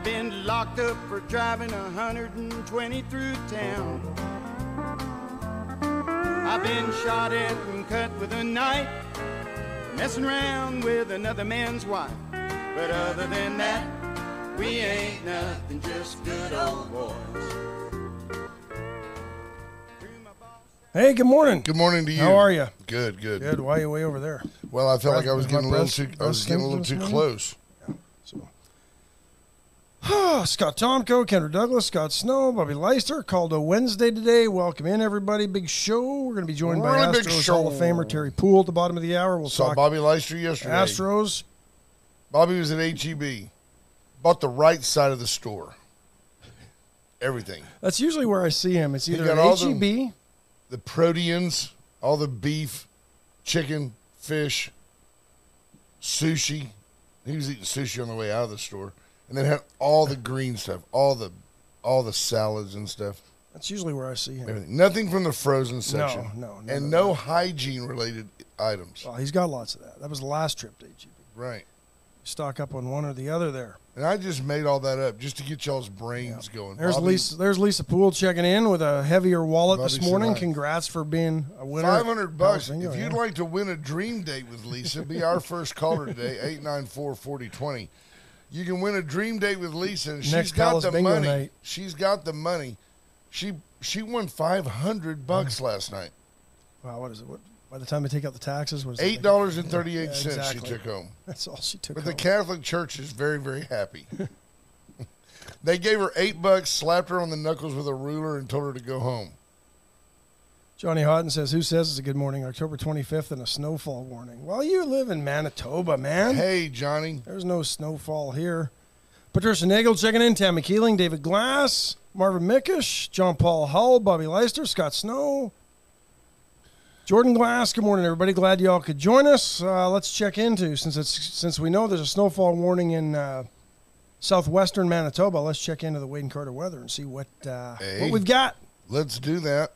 I've been locked up for driving 120 through town. I've been shot at and cut with a knife, messing around with another man's wife. But other than that, we ain't nothing, just good old boys. Hey, good morning. Good morning to you. How are you? Good, good. Good. Why are you way over there? Well, I felt like I was getting a little too. I was getting a little too this close. So, Scott Tomko, Kendra Douglas, Scott Snow, Bobby Leister. Called a Wednesday today. Welcome in, everybody. Big show. We're going to be joined by Really big Astros. Hall of Famer Terry Puhl at the bottom of the hour. We'll Saw talk Bobby Leister yesterday. Astros. Bobby was at HEB. Bought the right side of the store. Everything. That's usually where I see him. It's either all the- HEB. The proteins, all the beef, chicken, fish, sushi. He was eating sushi on the way out of the store, and then had all the green stuff, all the, all the salads and stuff. That's usually where I see him. Everything. Nothing from the frozen section. no, none of and no hygiene related items. Well, he's got lots of that. That was the last trip to HEB. Right. Stock up on one or the other there. And I just made all that up just to get y'all's brains going. There's Bobby, Lisa. There's Lisa Poole checking in with a heavier wallet this Bobby said morning. Congrats for being a winner. Five hundred bucks. If you'd yeah. like to win a dream date with Lisa, be our first caller today, 894-4020. You can win a dream date with Lisa, and she's Next got the money. night. She's got the money. She she won five hundred bucks mm. last night. Wow, what is it? What, by the time I take out the taxes, it? Eight dollars thirty eight Yeah, exactly. she took home. That's all she took. But the. Catholic Church is very, very happy. they gave her eight bucks, slapped her on the knuckles with a ruler, and told her to go home. Johnny Houghton says, "Who says it's a good morning? October 25th and a snowfall warning." Well, you live in Manitoba, man. Hey, Johnny. There's no snowfall here. Patricia Nagel checking in. Tammy Keeling, David Glass, Marvin Mickish, John Paul Hull, Bobby Leister, Scott Snow, Jordan Glass. Good morning, everybody. Glad y'all could join us. Uh, let's check into since it's since we know there's a snowfall warning in uh, southwestern Manitoba. Let's check into the Wade and Carter weather and see what uh, Hey. what we've got. Let's do that.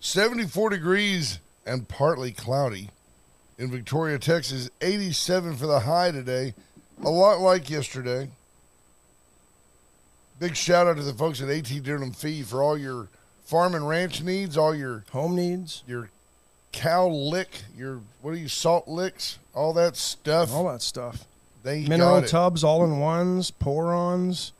74 degrees and partly cloudy in Victoria, Texas. 87 for the high today. A lot like yesterday. Big shout out to the folks at AT Dearland Feed for all your farm and ranch needs, all your Home needs, your cow lick, your what are you salt licks, all that stuff. all that stuff. they Mineral tubs, all in ones, porons.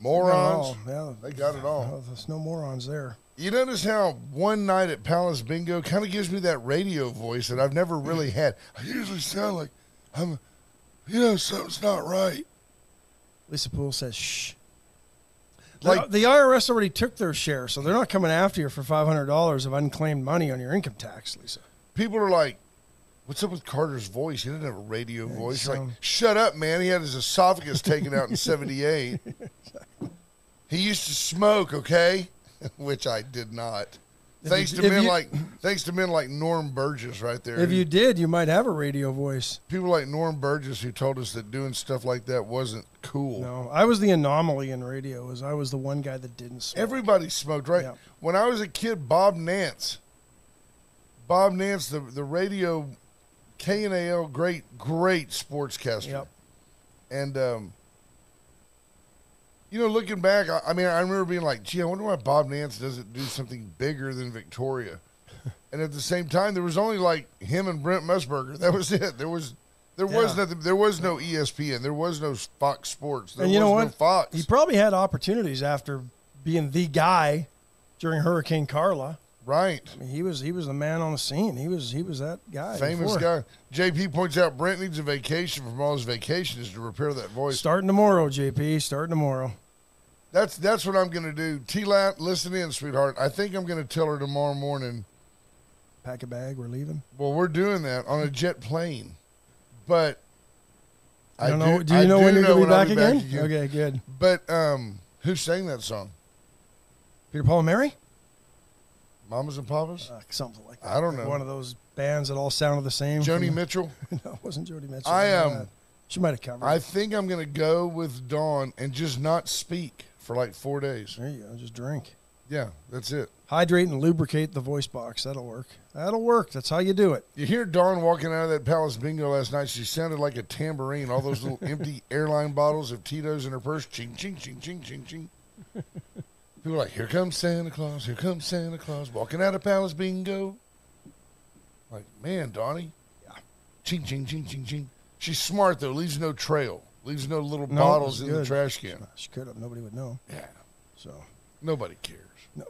Morons. They got it all. Yeah, They got it all. There's no morons there. You notice how one night at Palace Bingo kind of gives me that radio voice that I've never really mm-hmm. had. I usually sound like I'm, you know, something's not right. Lisa Poole says, "Shh." Like- the, the IRS already took their share, so they're not coming after you for five hundred dollars of unclaimed money on your income tax, Lisa. People are like, "What's up with Carter's voice? He didn't have a radio voice." You're like, shut up, man. He had his esophagus taken out in '78. He used to smoke, okay, which I did not. Thanks you- to men you- like, thanks to men like Norm Burgess, right there. If you did, you might have a radio voice. people like Norm Burgess who told us that doing stuff like that wasn't cool. No, I was the anomaly in radio. Was I was the one guy that didn't smoke. Everybody smoked, right? Yeah. When I was a kid, Bob Nance, Bob Nance, the the radio K and A L, great great sportscaster, Yep. and um, you know, looking back, I, I mean, I remember being like, "Gee, I wonder why Bob Nance doesn't do something bigger than Victoria." and at the same time, there was only like him and Brent Musburger. That was it. There was. There was Yeah. nothing. There was no ESPN. There was no Fox Sports. There and you was know no what? Fox. He probably had opportunities after being the guy during Hurricane Carla. Right. I mean, he was he was the man on the scene. He was he was that guy. Famous before. guy. JP points out Brent needs a vacation from all his vacations to repair that voice. Starting tomorrow, JP. Starting tomorrow. That's that's what I'm gonna do. T Lat, listen in, sweetheart. I think I'm gonna tell her tomorrow morning. Pack a bag. We're leaving. Well, we're doing that on a jet plane, but I don't know. Do you I know when you're going to be I'll back, again? Okay, good. But um, who sang that song? Peter Paul and Mary? Mamas and Papas? Uh, something like that. I don't Like know. One of those bands that all sounded the same. Joni from- Mitchell. no, it wasn't Jody Mitchell. I, No, um, She might have covered. I it. think I'm gonna go with Dawn and just not speak for like four days. There you go. Just drink. Yeah, that's it. Hydrate and lubricate the voice box. That'll work. That'll work. That's how you do it. You hear Dawn walking out of that Palace Bingo last night. She sounded like a tambourine. All those little empty airline bottles of Tito's in her purse. Ching, ching, ching, ching, ching, ching. People are like, here comes Santa Claus. Here comes Santa Claus walking out of Palace Bingo. Like, man, Donnie. Yeah. Ching, ching, ching, ching, ching. She's smart, though. Leaves no trail. Leaves no little No, bottles in the trash can. She could have. Nobody would know. Yeah. So Nobody cares. no.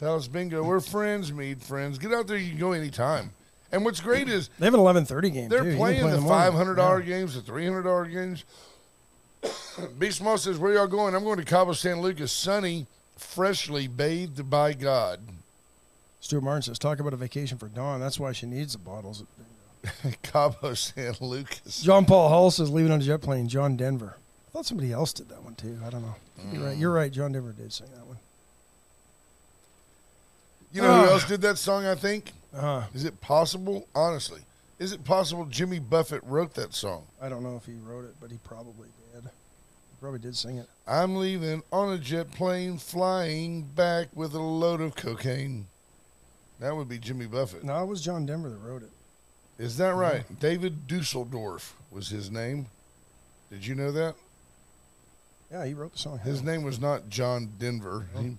Palace Bingo. We're friends, meet friends. Get out there. You can go anytime. And what's great is They have an eleven thirty game. They're too. Playing play the five hundred dollar Yeah. games, the three hundred dollar games. B Small says, "Where y'all going? I'm going to Cabo San Lucas, sunny, freshly bathed by God." Stuart Martin says, "Talk about a vacation for Dawn. That's why she needs the bottles." Cabo San Lucas. John Paul Hull says, "Leaving on a jet plane." John Denver. I thought somebody else did that one too. I don't know. You're Mm. right. You're right. John Denver did sing that one. You know who Ah. else did that song? I think. Uh, Is it possible? Honestly, is it possible Jimmy Buffett wrote that song? I don't know if he wrote it, but he probably probably did sing it. I'm leaving on a jet plane, flying back with a load of cocaine. That would be Jimmy Buffett. No, it was John Denver that wrote it. Is that right? David Dusseldorf was his name. Did you know that? Yeah, he wrote the song. His name was not John Denver. Oh. He-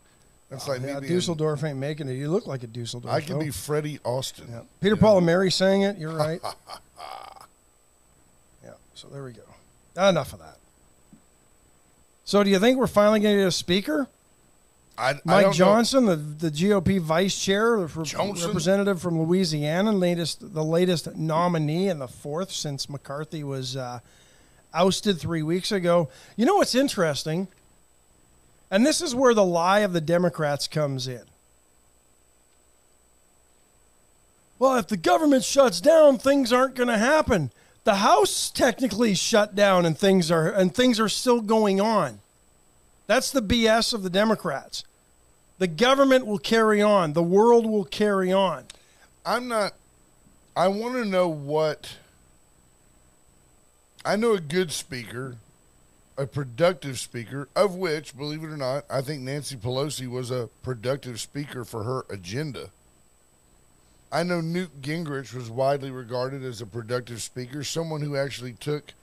that's like Oh, yeah, me Dusseldorf ain't making it. You look like a Dusseldorf. I could though. be Freddie Austin. Yeah. Peter, Paul, and Mary sang it. You're right. yeah. So there we go. Enough of that. So, do you think we're finally going to get a speaker? I, I Mike know. Johnson, the, the GOP vice chair, the rep- representative from Louisiana, latest the latest nominee and the fourth since McCarthy was uh, ousted three weeks ago. You know what's interesting? And this is where the lie of the Democrats comes in. Well, if the government shuts down, things aren't going to happen. The House technically shut down, and things are and things are still going on. That's the BS of the Democrats. The government will carry on. The world will carry on. I'm not. I want to know what. I know a good speaker, a productive speaker, of which, believe it or not, I think Nancy Pelosi was a productive speaker for her agenda. I know Newt Gingrich was widely regarded as a productive speaker, someone who actually took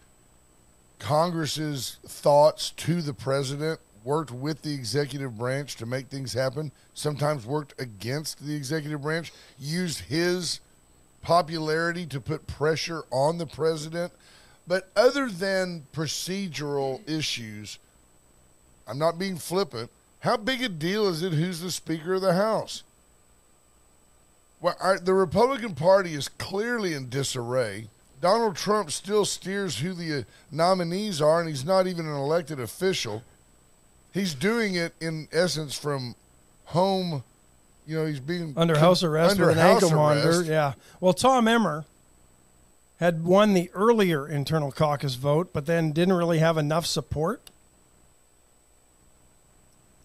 Congress's thoughts to the president, worked with the executive branch to make things happen, sometimes worked against the executive branch, used his popularity to put pressure on the president. But other than procedural issues, I'm not being flippant. How big a deal is it who's the Speaker of the House? Well, our, the Republican Party is clearly in disarray. Donald Trump still steers who the uh, nominees are, and he's not even an elected official. He's doing it in essence from home. You know, he's being Under house arrest under with an ankle monitor. Yeah. Well, Tom Emmer had won the earlier internal caucus vote, but then didn't really have enough support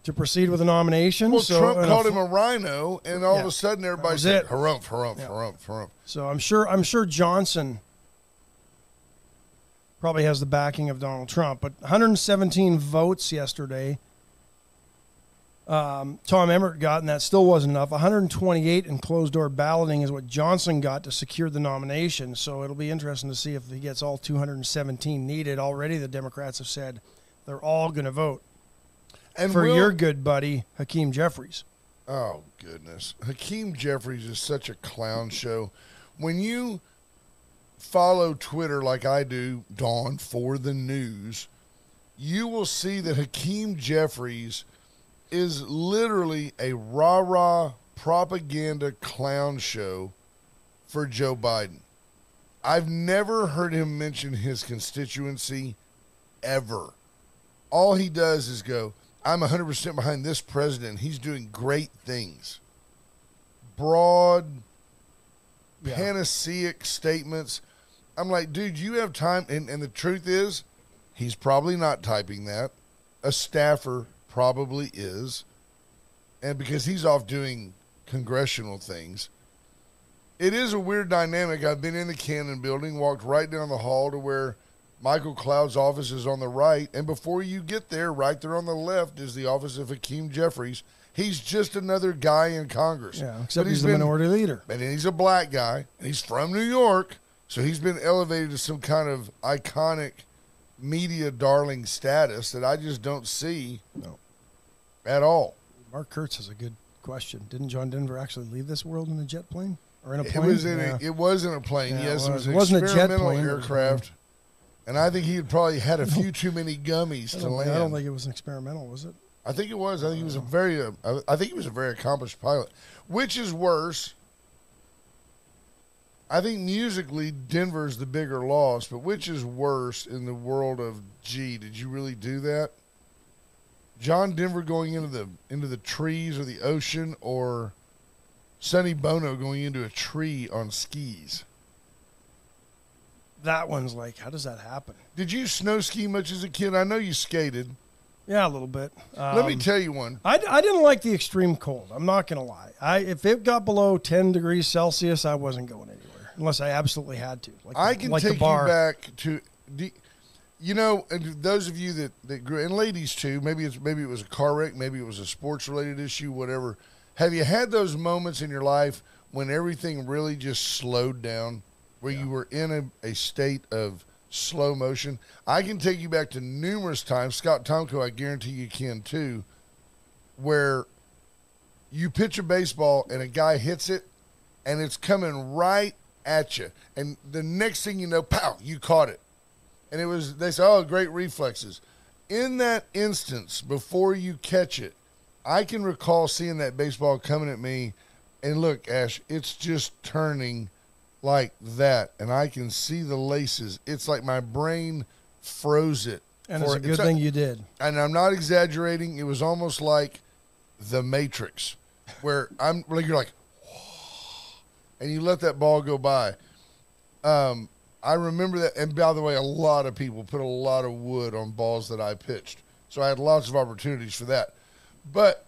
to proceed with the nomination. Well, so, Trump called a- him a rhino, and all of a sudden everybody said, it. harumph, harumph, Yeah. harumph, harumph. So I'm sure I'm sure Johnson probably has the backing of Donald Trump, but 117 votes yesterday. Um, Tom Emmer got, and that still wasn't enough. 128 in closed door balloting is what Johnson got to secure the nomination. So it'll be interesting to see if he gets all 217 needed. Already, the Democrats have said they're all going to vote And for will- your good buddy Hakeem Jeffries. Oh goodness, Hakeem Jeffries is such a clown show. When you follow Twitter like I do, Dawn for the news, you will see that Hakeem Jeffries is literally a rah rah propaganda clown show for Joe Biden. I've never heard him mention his constituency ever. All he does is go, I'm 100% behind this president. He's doing great things. Broad, Yeah. panaceic statements. I'm like, dude, you have time. And, and the truth is, he's probably not typing that. A staffer probably is. And because he's off doing congressional things. It is a weird dynamic. I've been in the Cannon building, walked right down the hall to where Michael Cloud's office is on the right, and before you get there, right there on the left is the office of Hakeem Jeffries. He's just another guy in Congress. Yeah, except But he's, the minority leader. and he's a black guy, and he's from New York, so he's been elevated to some kind of iconic media darling status that I just don't see No. at all. Mark Kurtz has a good question. Didn't John Denver actually leave this world in a jet plane or in a It plane? was in Yeah. a, it was in a plane. Yeah, yes, it was. was, an It wasn't a jet experimental plane, it was- aircraft, and I think he had probably had a few too many gummies I to don't, land. I don't think it was an experimental, was it? I think it was. I think he was a very. Uh, I- I think he was a very accomplished pilot. Which is worse? I think musically, Denver's the bigger loss, but which is worse in the world of gee, did you really do that? John Denver going into the into the trees or the ocean, or Sonny Bono going into a tree on skis? That one's like, how does that happen? Did you snow ski much as a kid? I know you skated. Yeah, a little bit. Let me Um, tell you one. I, I didn't like the extreme cold. I'm not going to lie. I if it got below 10 degrees Celsius, I wasn't going anywhere unless I absolutely had to. Like I the- can like take you back to, you know, and those of you that that grew, and ladies too. Maybe it's maybe it was a car wreck, maybe it was a sports related issue, whatever. Have you had those moments in your life when everything really just slowed down, where you were in a, a state of slow motion? I can take you back to numerous times. Scott Tomko, I guarantee you can too, where you pitch a baseball and a guy hits it and it's coming right at you. And the next thing you know, pow, you caught it. And it was, they say, oh, great reflexes. In that instance, before you catch it, I can recall seeing that baseball coming at me. And look, Ash, it's just turning like that. And I can see the laces. It's like my brain froze it. And it's a good thing you did. and I'm not exaggerating. It was almost like the Matrix, where I'm like you're like, and you let that ball go by. Um, I remember that. And by the way, a lot of people put a lot of wood on balls that I pitched, so I had lots of opportunities for that. But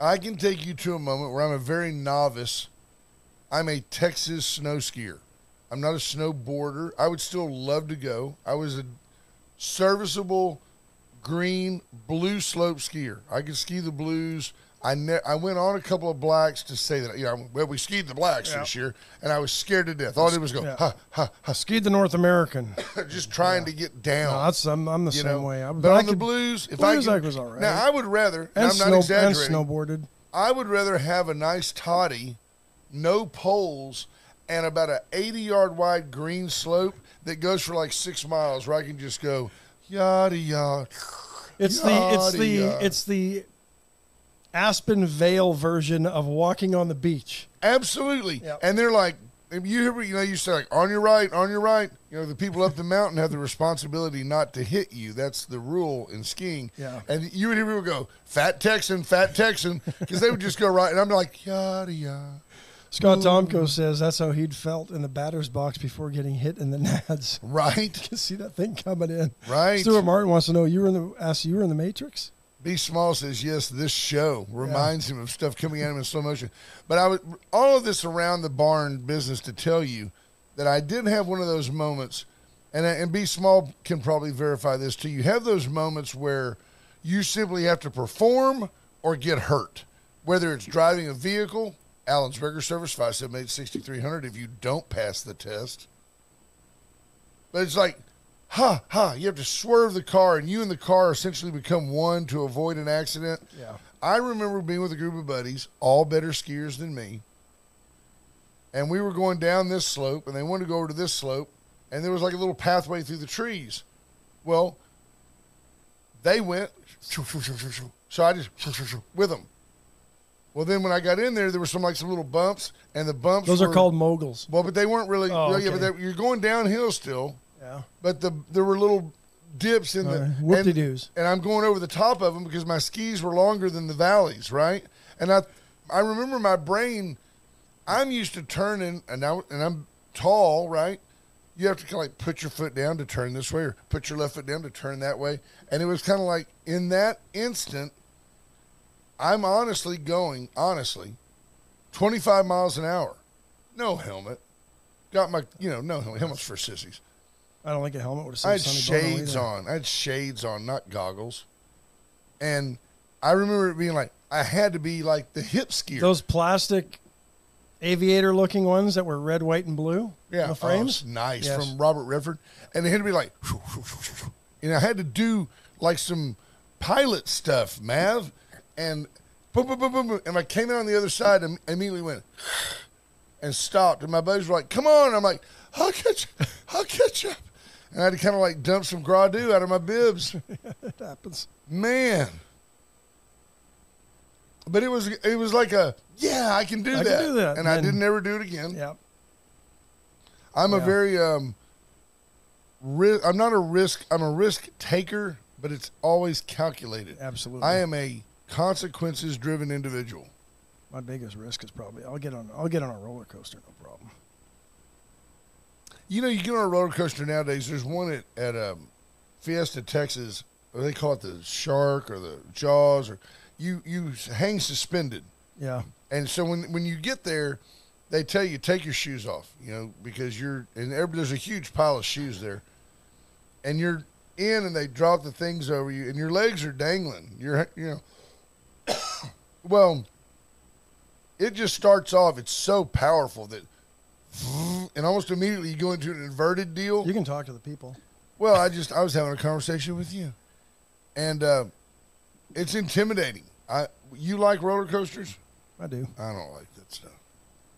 I can take you to a moment where I'm a very novice. I'm a Texas snow skier. I'm not a snowboarder. I would still love to go. I was a serviceable green blue slope skier. I could ski the blues. I ne- I went on a couple of blacks to say that you know well we skied the blacks this year and I was scared to death. All I did was go Yeah. ha ha I skied the North American. just trying to get down. No, that's I'm, I'm the same know, way. I, but I on the could- blues, if blues I I could, was all right. now I would rather. and, And I'm snow, not and exaggerating. snowboarded. I would rather have a nice toddy, no poles, and about an 80 yard wide green slope that goes for like six miles where I can just go yada yada. It's the it's the Yada. it's the Aspen Vail version of walking on the beach. Absolutely. Yep. And they're like, you hear, you know, you say like, on your right, on your right. You know, the people up the mountain have the responsibility not to hit you. That's the rule in skiing. Yeah. And you would hear people go, fat Texan, fat Texan, because they would just go right. And I'm like, yada yada. Scott Tomko says that's how he'd felt in the batter's box before getting hit in the nads. Right. You can see that thing coming in. Right. Stuart Martin wants to know you were in the asked you were in the Matrix. B Small says yes. This show reminds him of stuff coming at him in slow motion. But I would all of this around the barn business to tell you that I did have one of those moments, and uh, and B Small can probably verify this too. You have those moments where you simply have to perform or get hurt, whether it's driving a vehicle. Allen's Burger Service five seven eight sixty three hundred. If you don't pass the test, but it's like ha ha you have to swerve the car and you and the car essentially become one to avoid an accident Yeah. i remember being with a group of buddies all better skiers than me and we were going down this slope and they wanted to go over to this slope and there was like a little pathway through the trees well they went so i just with them well then when i got in there there were some like some little bumps and the bumps Those are called moguls. well but they weren't really Oh, yeah but okay. they, you're going downhill still Yeah. but the there were little dips in the All right. and- Whoop-de-doos. and, I'm going over the top of them because my skis were longer than the valleys, right? And I I remember my brain. I'm used to turning, and now and I'm tall, right? You have to kind of like put your foot down to turn this way, or put your left foot down to turn that way, and it was kind of like in that instant. I'm honestly going honestly, 25 miles an hour, no helmet. Got my you know no helmet. helmets for sissies. I don't think a helmet would have I had shades on. I had shades on, not goggles. And I remember it being like I had to be like the hip skier. Those plastic aviator looking ones that were red, white, and blue. yeah, the oh, frames. nice Yes. from Robert Redford, and they had to be like, and I had to do like some pilot stuff, Mav, and boom, boom, boom, boom, boom, and I came in on the other side and immediately went and stopped, and my buddies were like, "Come on!" I'm like, "I'll catch, I'll catch up," and I had to kind of like dump some gradu out of my bibs. it happens. Man. But it was it was like a yeah I can do, I can that. do that. and I didn't ever do it again. Yeah. I'm a very um, ri- I'm not a risk I'm a risk taker, but it's always calculated. Absolutely. I am a consequences driven individual. My biggest risk is probably I'll get on I'll get on a roller coaster, no problem. You know, you get on a roller coaster nowadays. There's one at at um, Fiesta, Texas. Or they call it the Shark or the Jaws, or you you hang suspended. Yeah. And so when when you get there, they tell you take your shoes off, you know, because you're and there's a huge pile of shoes there, and you're in, and they drop the things over you, and your legs are dangling. You're you know, well, it just starts off. It's so powerful that, and almost immediately you go into an inverted deal. You can talk to the people. Well, I just I was having a conversation with you, and uh, it's intimidating. I you like roller coasters? I do. I don't like that stuff.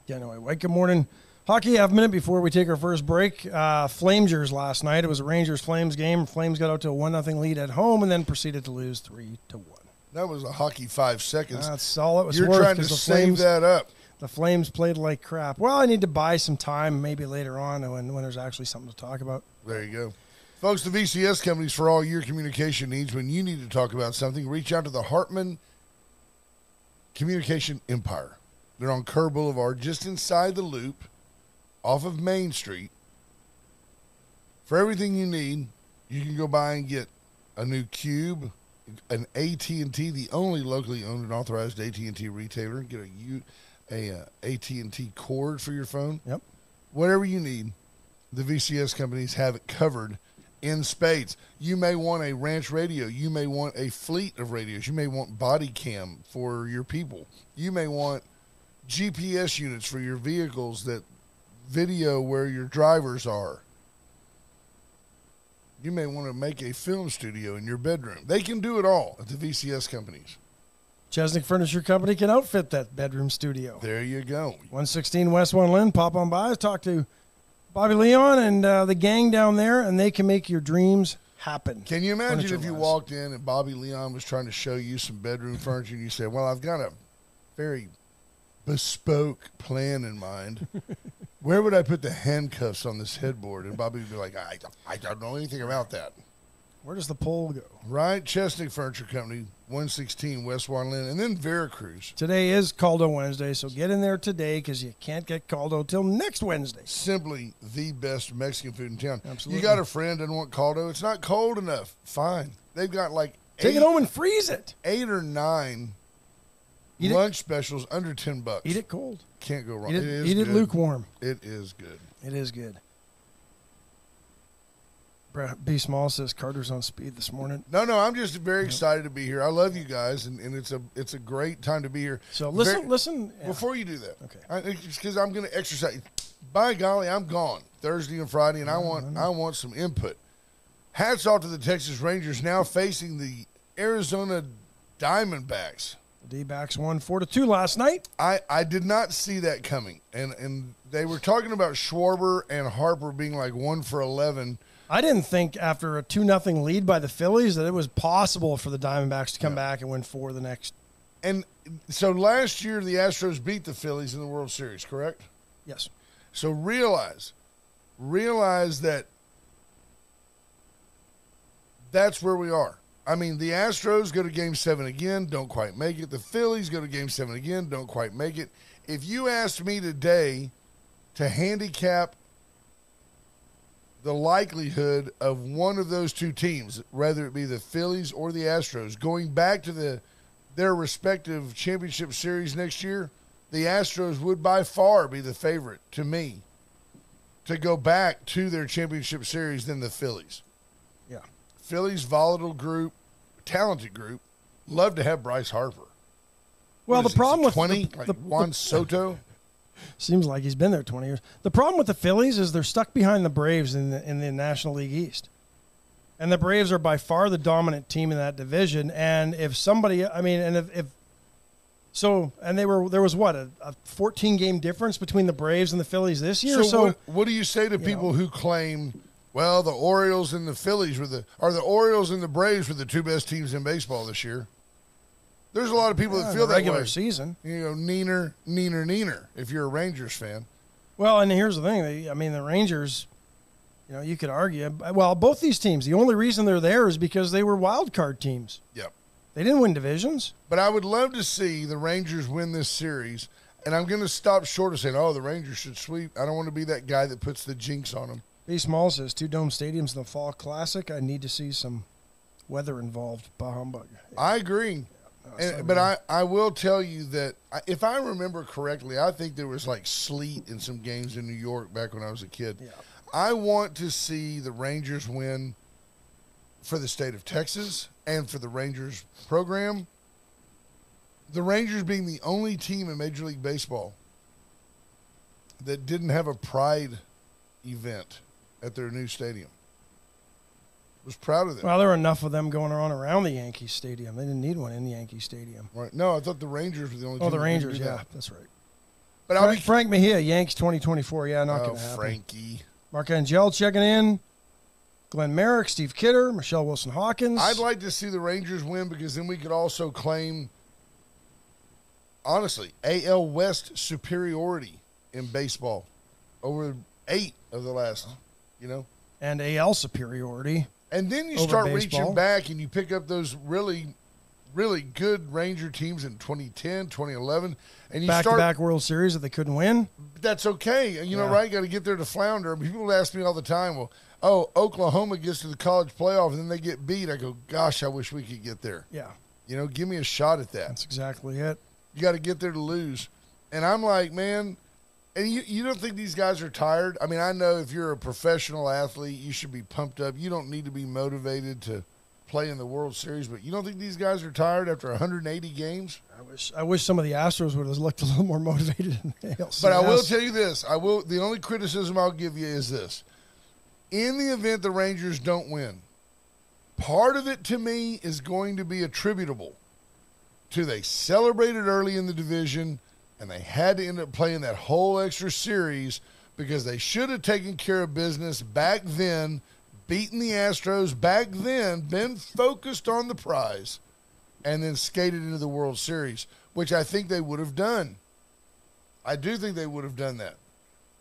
Yeah, anyway, White, good morning. Hockey, half a minute before we take our first break. Uh, Flamers last night. It was a Rangers Flames game. Flames got out to a 1 nothing lead at home and then proceeded to lose 3 to 1. That was a hockey five seconds. That's all it was You're worth trying to the save Flames, that up. the Flames played like crap. Well, I need to buy some time maybe later on when, when there's actually something to talk about. There you go. Folks, the VCS companies for all your communication needs. When you need to talk about something, reach out to the Hartman Communication Empire. They're on Kerr Boulevard, just inside the loop, off of Main Street. For everything you need, you can go by and get a new cube, an AT&T, the only locally owned and authorized AT&T retailer. Get a U, a uh, AT&T cord for your phone. Yep. Whatever you need, the VCS companies have it covered in spades. You may want a ranch radio. You may want a fleet of radios. You may want body cam for your people. You may want GPS units for your vehicles that video where your drivers are. You may want to make a film studio in your bedroom. They can do it all at the VCS companies. Chesnick Furniture Company can outfit that bedroom studio. There you go. 116 West Juan Linn. Pop on by. Talk to Bobby Leon and uh, the gang down there, and they can make your dreams happen. Can you imagine if you walked in and Bobby Leon was trying to show you some bedroom furniture and you said, Well, I've got a very bespoke plan in mind. Where would I put the handcuffs on this headboard? And Bobby would be like, I, I don't know anything about that. Where does the pole go? Right? Chestnut Furniture Company, 116 West Waterland, and then Veracruz. Today is Caldo Wednesday, so get in there today because you can't get Caldo till next Wednesday. Simply the best Mexican food in town. Absolutely. You got a friend doesn't want caldo? It's not cold enough. Fine. They've got like Take eight, it home and freeze it. eight or nine Eat it- lunch specials under 10 bucks. Eat it cold. Can't go wrong. Eat it, it eat it lukewarm. It is good. It is good. B. Small says Carter's on speed this morning. No, no, I'm just very excited to be here. I love you guys, and, and it's a it's a great time to be here. So listen, Ver- listen. yeah. Before you do that, Okay. because I'm going to exercise. By golly, I'm gone Thursday and Friday, and I want Mm-hmm. I want some input. Hats off to the Texas Rangers now facing the Arizona Diamondbacks. D backs won four to two last night. I, I did not see that coming, and and they were talking about Schwarber and Harper being like one for eleven. I didn't think after a two nothing lead by the Phillies that it was possible for the Diamondbacks to come back and win four the next. And so last year the Astros beat the Phillies in the World Series, correct? Yes. So realize, realize that that's where we are. I mean, the Astros go to game seven again, don't quite make it. The Phillies go to game seven again, don't quite make it. If you asked me today to handicap the likelihood of one of those two teams, whether it be the Phillies or the Astros, going back to the their respective championship series next year, the Astros would by far be the favorite to me to go back to their championship series than the Phillies. Phillies volatile group, talented group, love to have Bryce Harper. Well, the problem with twenty the, like the- Juan Soto. seems like he's been there 20 years. The problem with the Phillies is they're stuck behind the Braves in the in the National League East. And the Braves are by far the dominant team in that division and if somebody I mean and if, if so and they were there was what a, a 14 game difference between the Braves and the Phillies this year So, so, what, what do you say to people who claim, well, the Orioles and the Phillies were the are the Orioles and the Braves were the two best teams in baseball this year? There's a lot of people yeah, that feel that regular way. season. You know, neener, neener, neener. If you're a Rangers fan, Well, and here's the thing. They, I mean, the Rangers, you know, you could argue. Well, both these teams, the only reason they're there is because they were wild card teams. Yep. They didn't win divisions. But I would love to see the Rangers win this series. And I'm going to stop short of saying, oh, the Rangers should sweep. I don't want to be that guy that puts the jinx on them. B. Small says two dome stadiums in the fall classic. I need to see some weather involved. Bah humbug. I agree. And, but I, I will tell you that I- if I remember correctly, I think there was like sleet in some games in New York back when I was a kid. Yeah. I want to see the Rangers win for the state of Texas and for the Rangers program. The Rangers being the only team in Major League Baseball that didn't have a pride event at their new stadium. Was proud of them. Well, there were enough of them going on around the Yankee Stadium. They didn't need one in the Yankee Stadium. right? No, I thought the Rangers were the only Oh, the Rangers. do Yeah, that. that's right. But I'll be Frank Mejia, Yanks 2024. Yeah, not oh, going to happen. Frankie. Mark Angel checking in. Glenn Merrick, Steve Kidder, Michelle Wilson Hawkins. I'd like to see the Rangers win because then we could also claim, honestly, AL West superiority in baseball over eight of the last, you know. and AL superiority. And then you start baseball. reaching back and you pick up those really, really good Ranger teams in 2010, 2011, and you Back start. back World Series that they couldn't win. That's okay. You know, Yeah. right? Got to get there to flounder. People ask me all the time, well, oh, Oklahoma gets to the college playoff and then they get beat. I go, gosh, I wish we could get there. Yeah, You know, give me a shot at that. that's exactly it. You got to get there to lose. And I'm like, man, and you, you don't think these guys are tired? I mean, I know if you're a professional athlete, you should be pumped up. You don't need to be motivated to play in the World Series, but you don't think these guys are tired after 180 games? I wish I wish some of the Astros would have looked a little more motivated in the ALCS. But I will tell you this: I will. The only criticism I'll give you is this: in the event the Rangers don't win, part of it to me is going to be attributable to they celebrated early in the division and they had to end up playing that whole extra series because they should have taken care of business back then, beaten the Astros back then, been focused on the prize, and then skated into the World Series, which I think they would have done. I do think they would have done that.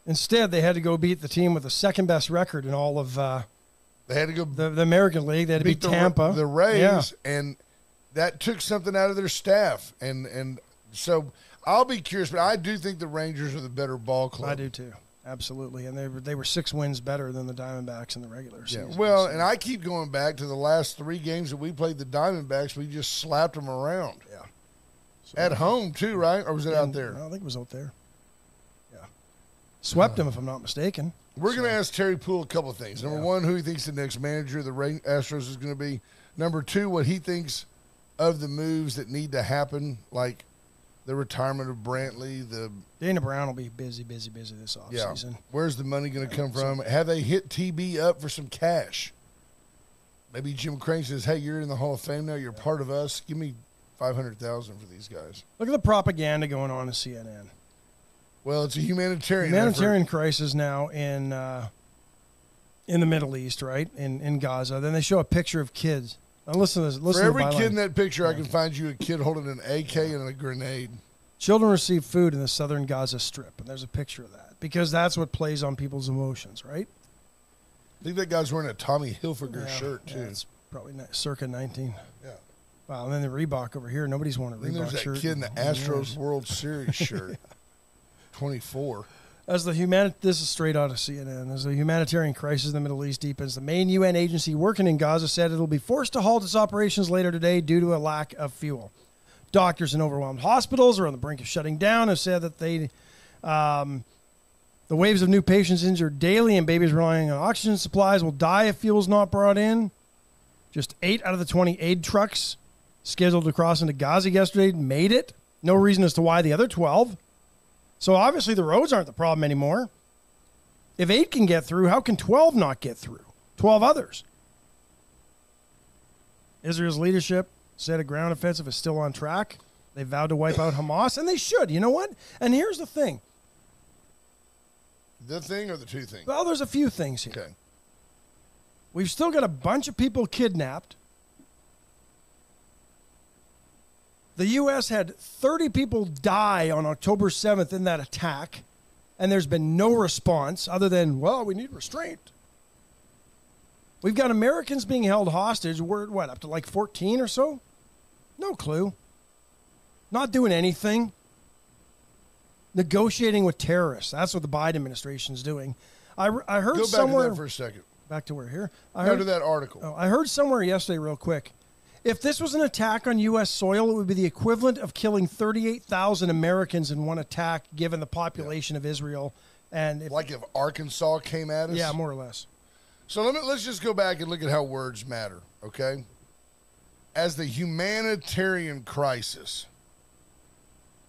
Instead, they had to go beat the team with the second best record in all of uh, They had to go the, the American League. They had to beat, beat the, Tampa. the Rays, Yeah. and that took something out of their staff. And and so I'll be curious, but I do think the Rangers are the better ball club. I do too. Absolutely, and they were they were six wins better than the Diamondbacks in the regular Yeah. season. Well, and I keep going back to the last three games that we played the Diamondbacks. We just slapped them around yeah. So- at home too, right? Or was it out and- there? I think it was out there. Yeah, swept them if I'm not mistaken. We're going to ask Terry Puhl a couple of things. Number Yeah. one, who he thinks the next manager of the Astros is going to be. Number two, what he thinks of the moves that need to happen, like the retirement of Brantley, the Dana Brown will be busy, busy, busy this offseason. yeah. Where's the money going to come from? Have they hit TB up for some cash? Maybe Jim Crane says, "Hey, you're in the Hall of Fame now. You're part of us. Give me five hundred thousand for these guys." Look at the propaganda going on in CNN. Well, it's a humanitarian. Humanitarian crisis now in uh, in the Middle East, right? In in Gaza. Then they show a picture of kids. Now listen to this. Listen For every kid in that picture, I can find you a kid holding an AK and a grenade. Children receive food in the southern Gaza Strip, and there's a picture of that because that's what plays on people's emotions, right? I think that guy's wearing a Tommy Hilfiger Yeah, shirt yeah, too. it's probably circa 19. Yeah. Wow, and then the Reebok over here. Nobody's worn a Reebok there's that shirt. kid in the Astros years. World Series shirt. Twenty-four. As the human, this is straight out of CNN. As the humanitarian crisis in the Middle East deepens, the main UN agency working in Gaza said it'll be forced to halt its operations later today due to a lack of fuel. Doctors in overwhelmed hospitals are on the brink of shutting down. Have said that they, um, The waves of new patients injured daily and babies relying on oxygen supplies will die if fuel is not brought in. Just eight out of the 20 aid trucks scheduled to cross into Gaza yesterday made it. No reason as to why the other 12. So obviously the roads aren't the problem anymore. If eight can get through, how can 12 not get through? 12 others. Israel's leadership said a ground offensive is still on track. They vowed to wipe out Hamas, and they should. You know what? And here's the thing. The thing or the two things? Well, there's a few things here. Okay. We've still got a bunch of people kidnapped. The U.S. had 30 people die on October 7th in that attack, and there's been no response other than, well, we need restraint. We've got Americans being held hostage. We're, what, up to like 14 or so? No clue. Not doing anything. Negotiating with terrorists. That's what the Biden administration is doing. I, I heard Go back somewhere. to that for a second. back to where here? I Go heard, to that article. Oh, I heard somewhere yesterday, real quick. If this was an attack on U.S. soil, it would be the equivalent of killing 38,000 Americans in one attack, given the population of Israel. And if, Like if Arkansas came at us. yeah, more or less. So let me let's just go back and look at how words matter, okay? As the humanitarian crisis.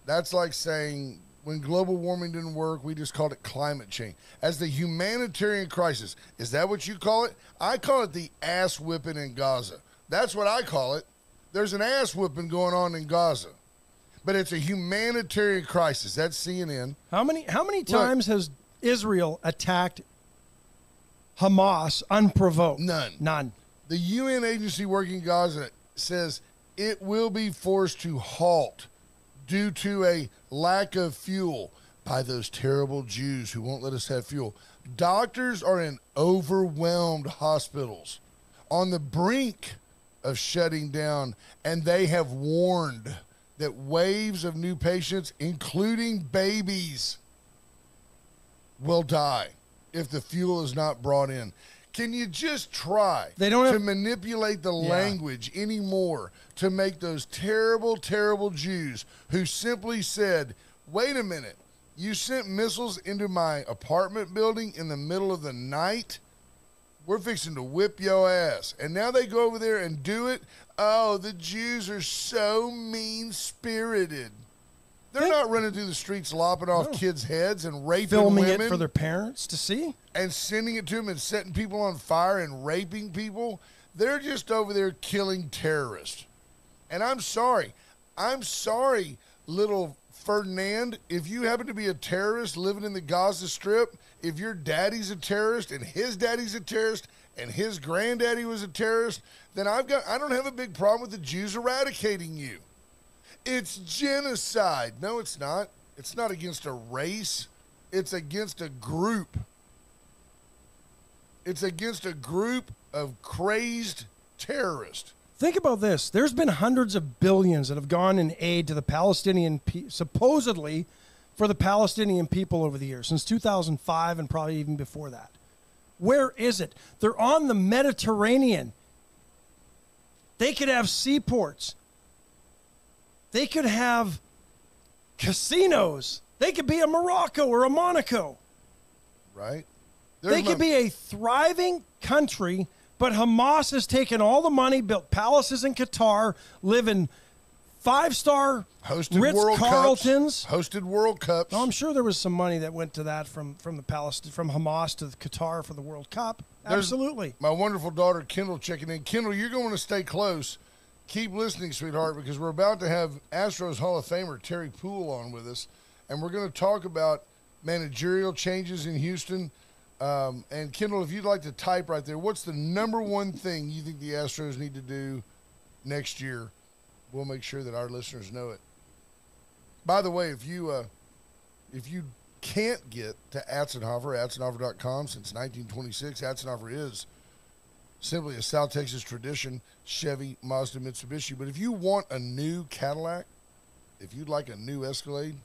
That's like saying when global warming didn't work, we just called it climate change. As the humanitarian crisis, is that what you call it? I call it the ass whipping in Gaza. That's what I call it. There's an ass whooping going on in Gaza. But it's a humanitarian crisis. That's CNN. How many how many times has Israel attacked Hamas unprovoked? None. None. The UN agency working in Gaza says it will be forced to halt due to a lack of fuel by those terrible Jews who won't let us have fuel. Doctors are in overwhelmed hospitals on the brink of shutting down, and they have warned that waves of new patients, including babies, will die if the fuel is not brought in. Can you just try They don't to have- manipulate the Yeah. language anymore to make those terrible, terrible Jews who simply said, wait a minute, you sent missiles into my apartment building in the middle of the night? We're fixing to whip your ass. And now they go over there and do it. Oh, the Jews are so mean spirited. They're Think- not running through the streets lopping off No. kids' heads and raping Filming women it for their parents to see. and sending it to them and setting people on fire and raping people. They're just over there killing terrorists. And I'm sorry. I'm sorry, little Ferdinand. If you happen to be a terrorist living in the Gaza Strip, if your daddy's a terrorist and his daddy's a terrorist and his granddaddy was a terrorist, then I've got I don't have a big problem with the Jews eradicating you. It's genocide. No, it's not. It's not against a race. It's against a group. It's against a group of crazed terrorists. Think about this. There's been hundreds of billions that have gone in aid to the Palestinian, pe- supposedly for the Palestinian people over the years, since 2005 and probably even before that. Where is it? They're on the Mediterranean. They could have seaports. They could have casinos. They could be a Morocco or a Monaco. right? They There's could my- be a thriving country, but Hamas has taken all the money, built palaces in Qatar, live in five star hosted Ritz World Carltons. Cups, hosted World Cups. No, I'm sure there was some money that went to that from from the Palestine, from Hamas to Qatar for the World Cup. There's- Absolutely. My wonderful daughter Kendall checking in. Kendall, you're going to stay close. Keep listening, sweetheart, because we're about to have Astros Hall of Famer Terry Puhl on with us, and we're going to talk about managerial changes in Houston. Um, and Kendall, if you'd like to type right there, what's the number one thing you think the Astros need to do next year? We'll make sure that our listeners know it. By the way, if you uh, if you can't get to Atzenhofer, Atzenhofer.com since 1926, Atzenhofer is simply a South Texas tradition, Chevy, Mazda, Mitsubishi. But if you want a new Cadillac, if you'd like a new Escalade,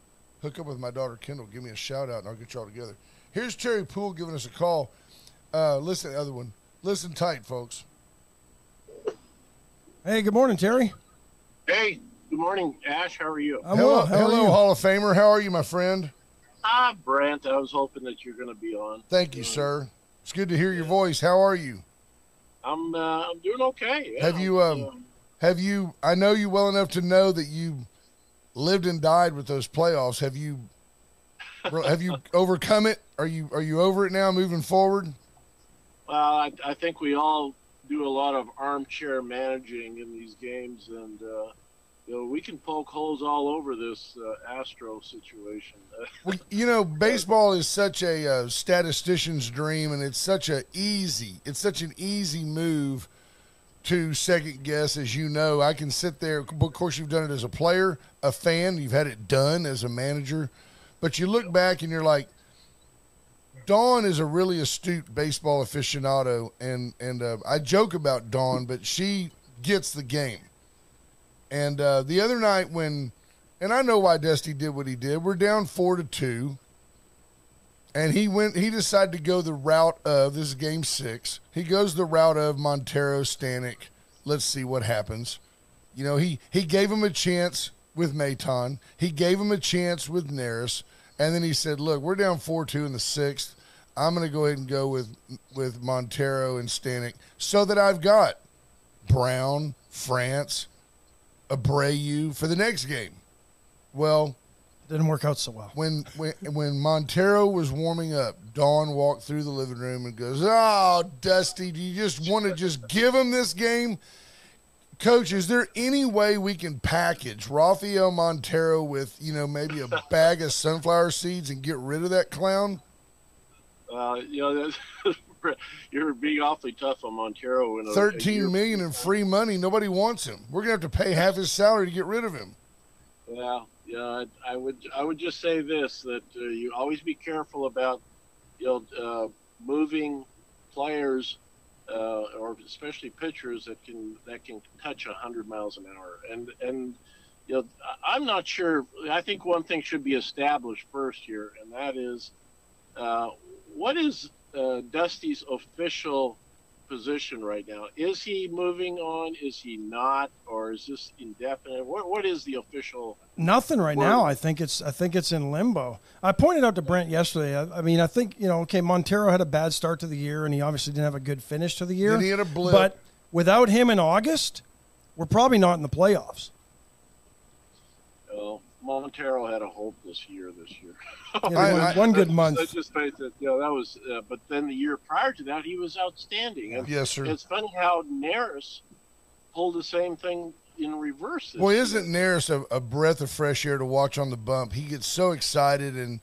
hook up with my daughter Kendall. Give me a shout out and I'll get y'all together. Here's Terry Puhl giving us a call. Uh, listen, other one. Listen tight, folks. Hey, good morning, Terry. Hey, good morning, Ash. How are you? I'm hello, well. Hello you? Hall of Famer. How are you, my friend? Ah, Brent, I was hoping that you're going to be on. Thank you, sir. It's good to hear your voice. How are you? I'm uh, I'm doing okay. yeah. Have you, um, Uh, Have you? I know you well enough to know that you lived and died with those playoffs. Have you? Have you overcome it? Are you Are you over it now? Moving forward? well, I, I think we all do a lot of armchair managing in these games, and uh, you know we can poke holes all over this uh, Astro situation. Well, you know, baseball is such a uh, statistician's dream, and it's such a easy. It's such an easy move to second guess. As you know, I can sit there. Of course, you've done it as a player, a fan. You've had it done as a manager, but you look back and you're like, Dawn is a really astute baseball aficionado, and and uh, I joke about Dawn, but she gets the game. And uh, the other night when and I know why Dusty did what he did. We're down four to two, and he went. He decided to go the route of this is game six. He goes the route of Montero, Stanek. Let's see what happens. You know, he he gave him a chance with Maton. He gave him a chance with Neris, and then he said, "Look, we're down four two in the sixth. I'm going to go ahead and go with with Montero and Stanek, so that I've got Brown, France, Abreu for the next game." Well, Didn't work out so well. when when when Montero was warming up, Dawn walked through the living room and goes, "Oh, Dusty, do you just want to just give him this game?" Coach, is there any way we can package Rafael Montero with, you know, maybe a bag of sunflower seeds and get rid of that clown? uh, you know, that's- you're being awfully tough on Montero. In a, a Thirteen year- million in free money. Nobody wants him. We're gonna have to pay half his salary to get rid of him. Yeah, yeah. I, I would I would just say this that uh, you always be careful about you know uh, moving players uh, or especially pitchers that can that can touch hundred miles an hour and and you know I'm not sure. I think one thing should be established first here, and that is uh, what is uh, Dusty's official position right now? Is he moving on? Is he not? Or is this indefinite? What what is the official? Nothing right Well- now. I think it's I think it's in limbo. I pointed out to Brent yesterday. I, I mean, I think you know, okay, Montero had a bad start to the year, and he obviously didn't have a good finish to the year. Then he had a blip. But without him in August, we're probably not in the playoffs. Well, Montero had a hopeless year this year. Yeah, I- one, I- one good month. Let's just face it. You know, that was. Uh, but then the year prior to that, he was outstanding. And Yes, sir. it's funny how Neris pulled the same thing in reverse. Well, isn't Neris a, a breath of fresh air to watch on the bump? He gets so excited, and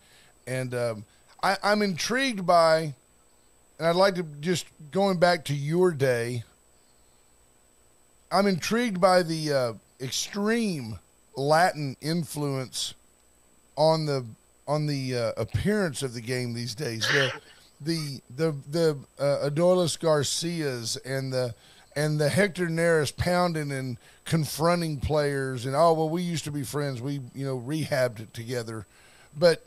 and um, I, I'm intrigued by, and I'd like to just going back to your day. I'm intrigued by the uh, extreme Latin influence on the on the uh, appearance of the game these days. The the the the uh, Adolis Garcias and the and the Hector Neris pounding and confronting players and oh well we used to be friends we you know rehabbed it together, but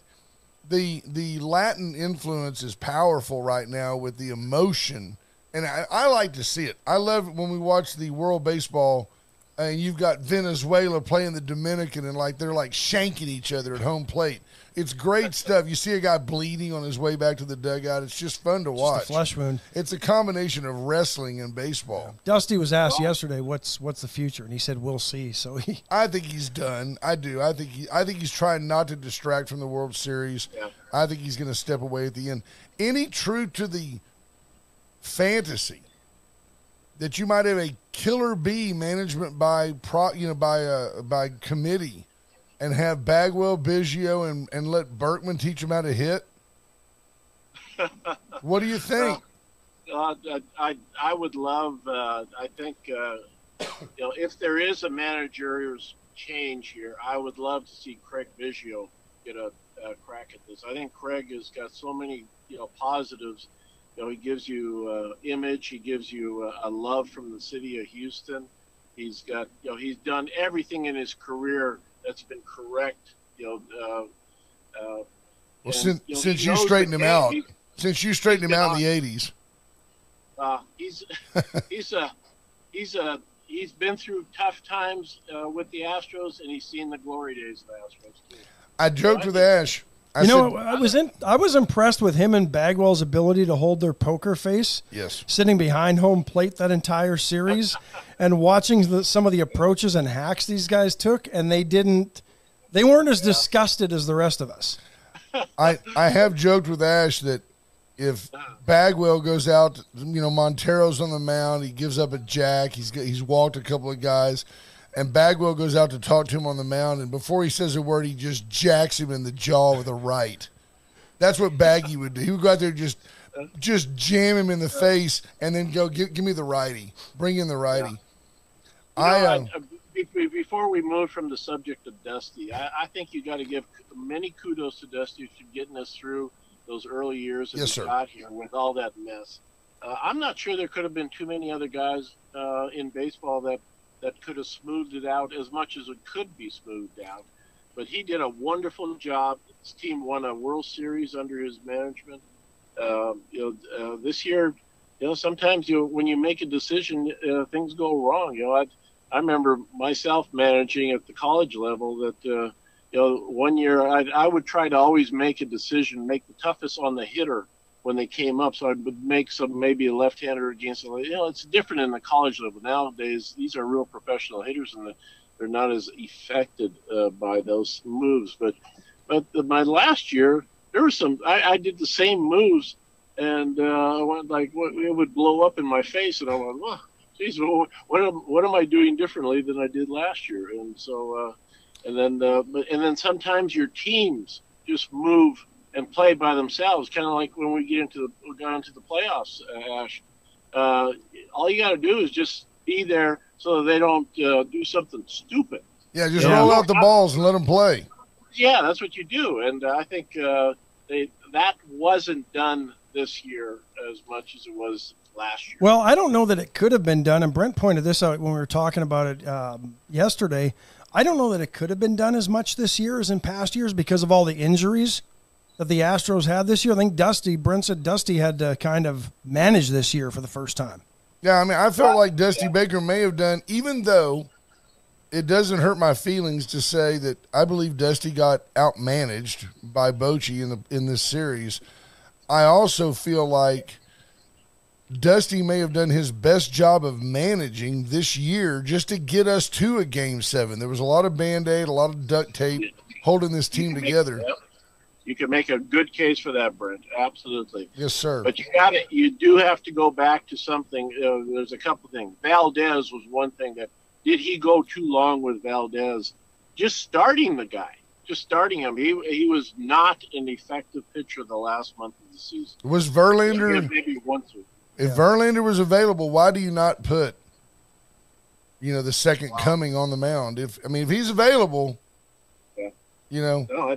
the the Latin influence is powerful right now with the emotion and I, I like to see it. I love it when we watch the World Baseball and you've got Venezuela playing the Dominican and like they're like shanking each other at home plate. It's great stuff. You see a guy bleeding on his way back to the dugout. It's just fun to Just a watch. flesh wound. It's a combination of wrestling and baseball. Dusty was asked yesterday, "What's what's the future?" and he said, "We'll see." So he I think he's done. I do. I think he. I think he's trying not to distract from the World Series. Yeah. I think he's going to step away at the end. Any truth to the fantasy that you might have a killer bee management by pro, you know, by uh, by committee, and have Bagwell, Biggio, and and let Berkman teach him how to hit? what do you think? Uh, I I would love. Uh, I think uh, you know if there is a manager's change here, I would love to see Craig Biggio get a, a crack at this. I think Craig has got so many you know positives. You know, he gives you uh, image. He gives you uh, a love from the city of Houston. He's got you know he's done everything in his career that's been correct. You know. Uh, uh, Well, since you know, since you straightened him out, He- since you straightened him out in the '80s, uh, he's he's a he's a he's been through tough times uh, with the Astros, and he's seen the glory days of the Astros too. I joked with Ash. I you know, said- I was in. I was impressed with him and Bagwell's ability to hold their poker face. Yes. sitting behind home plate that entire series, and watching the, some of the approaches and hacks these guys took, and they didn't. They weren't as disgusted as the rest of us. I, I have joked with Ash that if Bagwell goes out, you know, Montero's on the mound, he gives up a jack, he's he's walked a couple of guys, and Bagwell goes out to talk to him on the mound, and before he says a word, he just jacks him in the jaw with a right. That's what Baggy would do. He would go out there and just just jam him in the face, and then go give, give me the righty, bring in the righty. I, You know, uh, I- be- be- before we move from the subject of Dusty, I, I think you got to give many kudos to Dusty for getting us through those early years that Yes, we sir. got here with all that mess. Uh, I'm not sure there could have been too many other guys uh, in baseball that that could have smoothed it out as much as it could be smoothed out. But he did a wonderful job. His team won a World Series under his management. Um, you know, uh, this year, you know, sometimes you when you make a decision, uh, things go wrong. You know, I I remember myself managing at the college level that uh, you know one year I, I would try to always make a decision, make the toughest on the hitter when they came up. So I would make some maybe a left-hander against a you know it's different in the college level nowadays. These are real professional hitters and they're not as affected uh, by those moves. But but the, my last year there were some I, I did the same moves and uh, I went like what it would blow up in my face and I went well geez, what am what am I doing differently than I did last year? And so, uh, and then, uh, and then sometimes your teams just move and play by themselves, kind of like when we get into the we got into the playoffs. Uh, Ash, uh, all you got to do is just be there so that they don't uh, do something stupid. yeah, just Yeah. roll out the balls and let them play. Yeah, that's what you do, and uh, I think uh, they that wasn't done this year as much as it was last year. Well, I don't know that it could have been done, and Brent pointed this out when we were talking about it um, yesterday. I don't know that it could have been done as much this year as in past years because of all the injuries that the Astros had this year. I think Dusty, Brent said Dusty had to kind of manage this year for the first time. Yeah, I mean, I felt like Dusty Baker may have done, even though it doesn't hurt my feelings to say that I believe Dusty got outmanaged by Bochy in the in this series. I also feel like Dusty may have done his best job of managing this year just to get us to a game seven. There was a lot of band aid, a lot of duct tape holding this team can make- together. You can make a good case for that, Brent. Absolutely. Yes, sir. But you got it. You do have to go back to something. Uh, there's a couple things. Valdez was one thing that did he go too long with Valdez? Just starting the guy, just starting him. He he was not an effective pitcher the last month of the season. Was Verlander Yeah, maybe once. If Yeah. Verlander was available, why do you not put, you know, the second coming on the mound? If I mean, if he's available, Yeah. you know, No,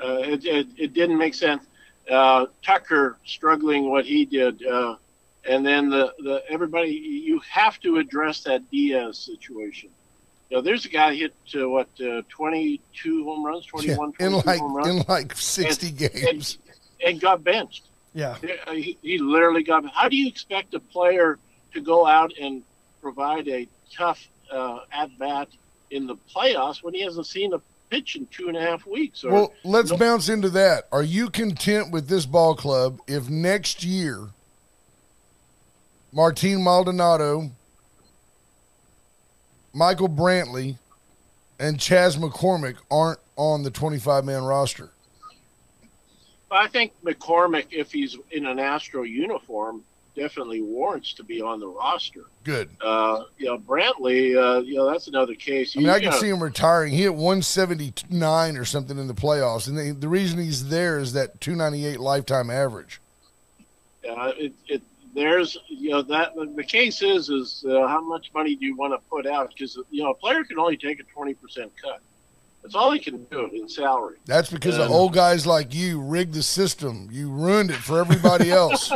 it, uh, it, it, it didn't make sense. Uh, Tucker struggling what he did, uh, and then the, the everybody you have to address that Diaz situation. You know, there's a guy hit uh, what uh, 22 home runs, 21, in 22 like home runs, in like sixty games. and, and got benched. Yeah. He, he literally got. How do you expect a player to go out and provide a tough uh, at bat in the playoffs when he hasn't seen a pitch in two and a half weeks? Or, Well, let's No. bounce into that. Are you content with this ball club if next year Martin Maldonado, Michael Brantley, and Chas McCormick aren't on the 25 man roster? I think McCormick, if he's in an Astro uniform, definitely warrants to be on the roster. Good. Uh, you know, Brantley, uh, you know, that's another case. I mean, I can know, see him retiring. He hit 179 or something in the playoffs, and the, the reason he's there is that 298 lifetime average. Uh, it, it, there's, you know, that the case is, is uh, how much money do you want to put out? Because you know, a player can only take a twenty percent cut. That's all he can do in salary. That's because Yeah. of old guys like you rigged the system. You ruined it for everybody else.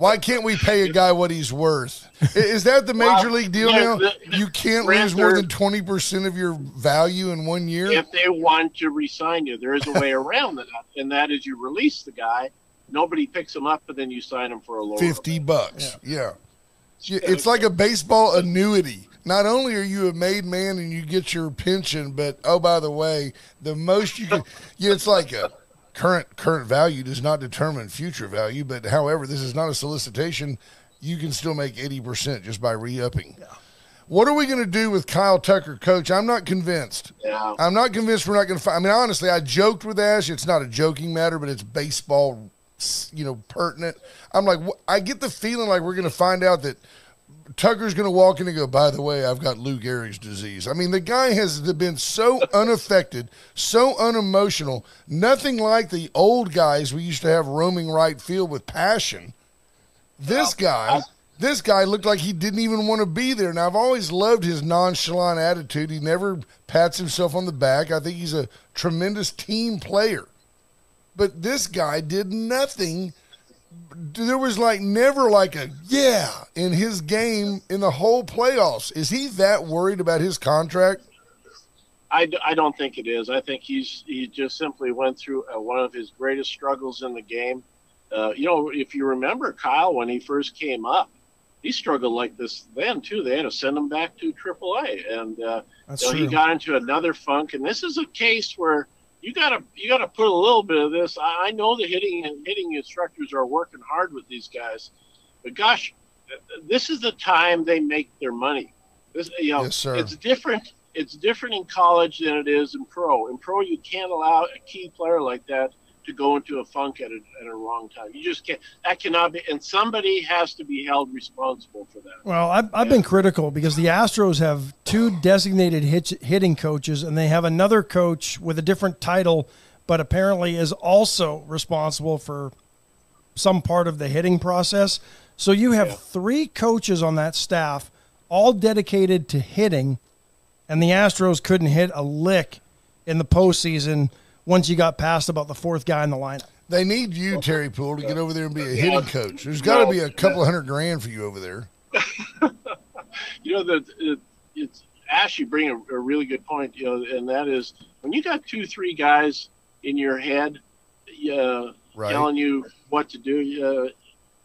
Why can't we pay a guy what he's worth? Is that the major Well, league deal yeah, now? the- You can't Brent, lose more than 20% of your value in one year? If they want to resign you, there is a way around that, and that is you release the guy, nobody picks him up, and then you sign him for a lower. 50 bucks. Yeah. Yeah, It's like a baseball annuity. Not only are you a made man and you get your pension, but oh, by the way, the most you can, yeah, it's like a current current value does not determine future value. But however, this is not a solicitation. You can still make eighty percent just by re-upping. What are we going to do with Kyle Tucker, Coach? I'm not convinced. Yeah. I'm not convinced we're not going to find. I mean, honestly, I joked with Ash. It's not a joking matter, but it's baseball, you know, pertinent. I'm like, wh- I get the feeling like we're going to find out that Tucker's going to walk in and go, by the way, I've got Lou Gehrig's disease. I mean, the guy has been so unaffected, so unemotional, nothing like the old guys we used to have roaming right field with passion. This guy, this guy looked like he didn't even want to be there. Now, I've always loved his nonchalant attitude. He never pats himself on the back. I think he's a tremendous team player. But this guy did nothing there was like never like a yeah in his game in the whole playoffs. Is he that worried about his contract? I, I don't think it is. I think he's he just simply went through uh, one of his greatest struggles in the game. Uh, you know, if you remember Kyle when he first came up, he struggled like this then too. They had to send him back to AAA, and uh, That's you know, he got into another funk. And this is a case where you gotta you gotta put a little bit of this. I, I know the hitting and hitting instructors are working hard with these guys, but gosh, this is the time they make their money. This you know, Yes, sir. it's different. It's different in college than it is in pro. In pro, you can't allow a key player like that to go into a funk at a, at a wrong time. You just can't. That cannot be. And somebody has to be held responsible for that. Well, I've, I've been critical because the Astros have two designated hit, hitting coaches, and they have another coach with a different title, but apparently is also responsible for some part of the hitting process. So you have Yeah. three coaches on that staff, all dedicated to hitting, and the Astros couldn't hit a lick in the postseason once you got past about the fourth guy in the lineup. They need you, Terry Puhl, to get over there and be a hitting coach. There's got to No. be a couple hundred grand for you over there. you know that it, it's Ash. You bring a, a really good point. You know, and that is when you got two, three guys in your head, uh, Right. telling you what to do. Uh,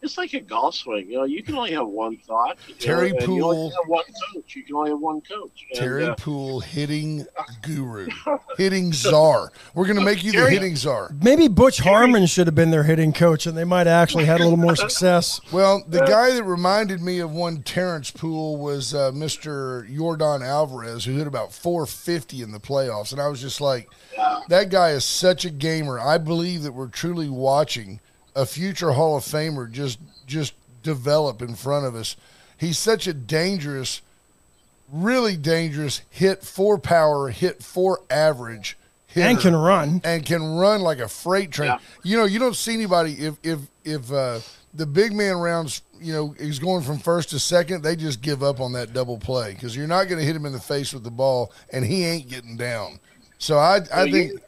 it's like a golf swing. You know, you can only have one thought. Terry know, and You only Puhl- have one coach. You can only have one coach. And, Terry uh, Puhl, hitting guru, hitting czar. We're going to make you the hitting czar. Maybe Butch Harmon should have been their hitting coach, and they might have actually had a little more success. Well, the guy that reminded me of one Terrence Puhl was uh, Mr. Yordan Alvarez, who hit about 450 in the playoffs. And I was just like, that guy is such a gamer. I believe that we're truly watching a future Hall of Famer just just develop in front of us. He's such a dangerous, really dangerous hit for power, hit for average. Hitter And can run. and can run like a freight train. Yeah. You know, you don't see anybody if if if uh, the big man rounds, you know, he's going from first to second, they just give up on that double play because you're not going to hit him in the face with the ball, and he ain't getting down. So I I Well, you- think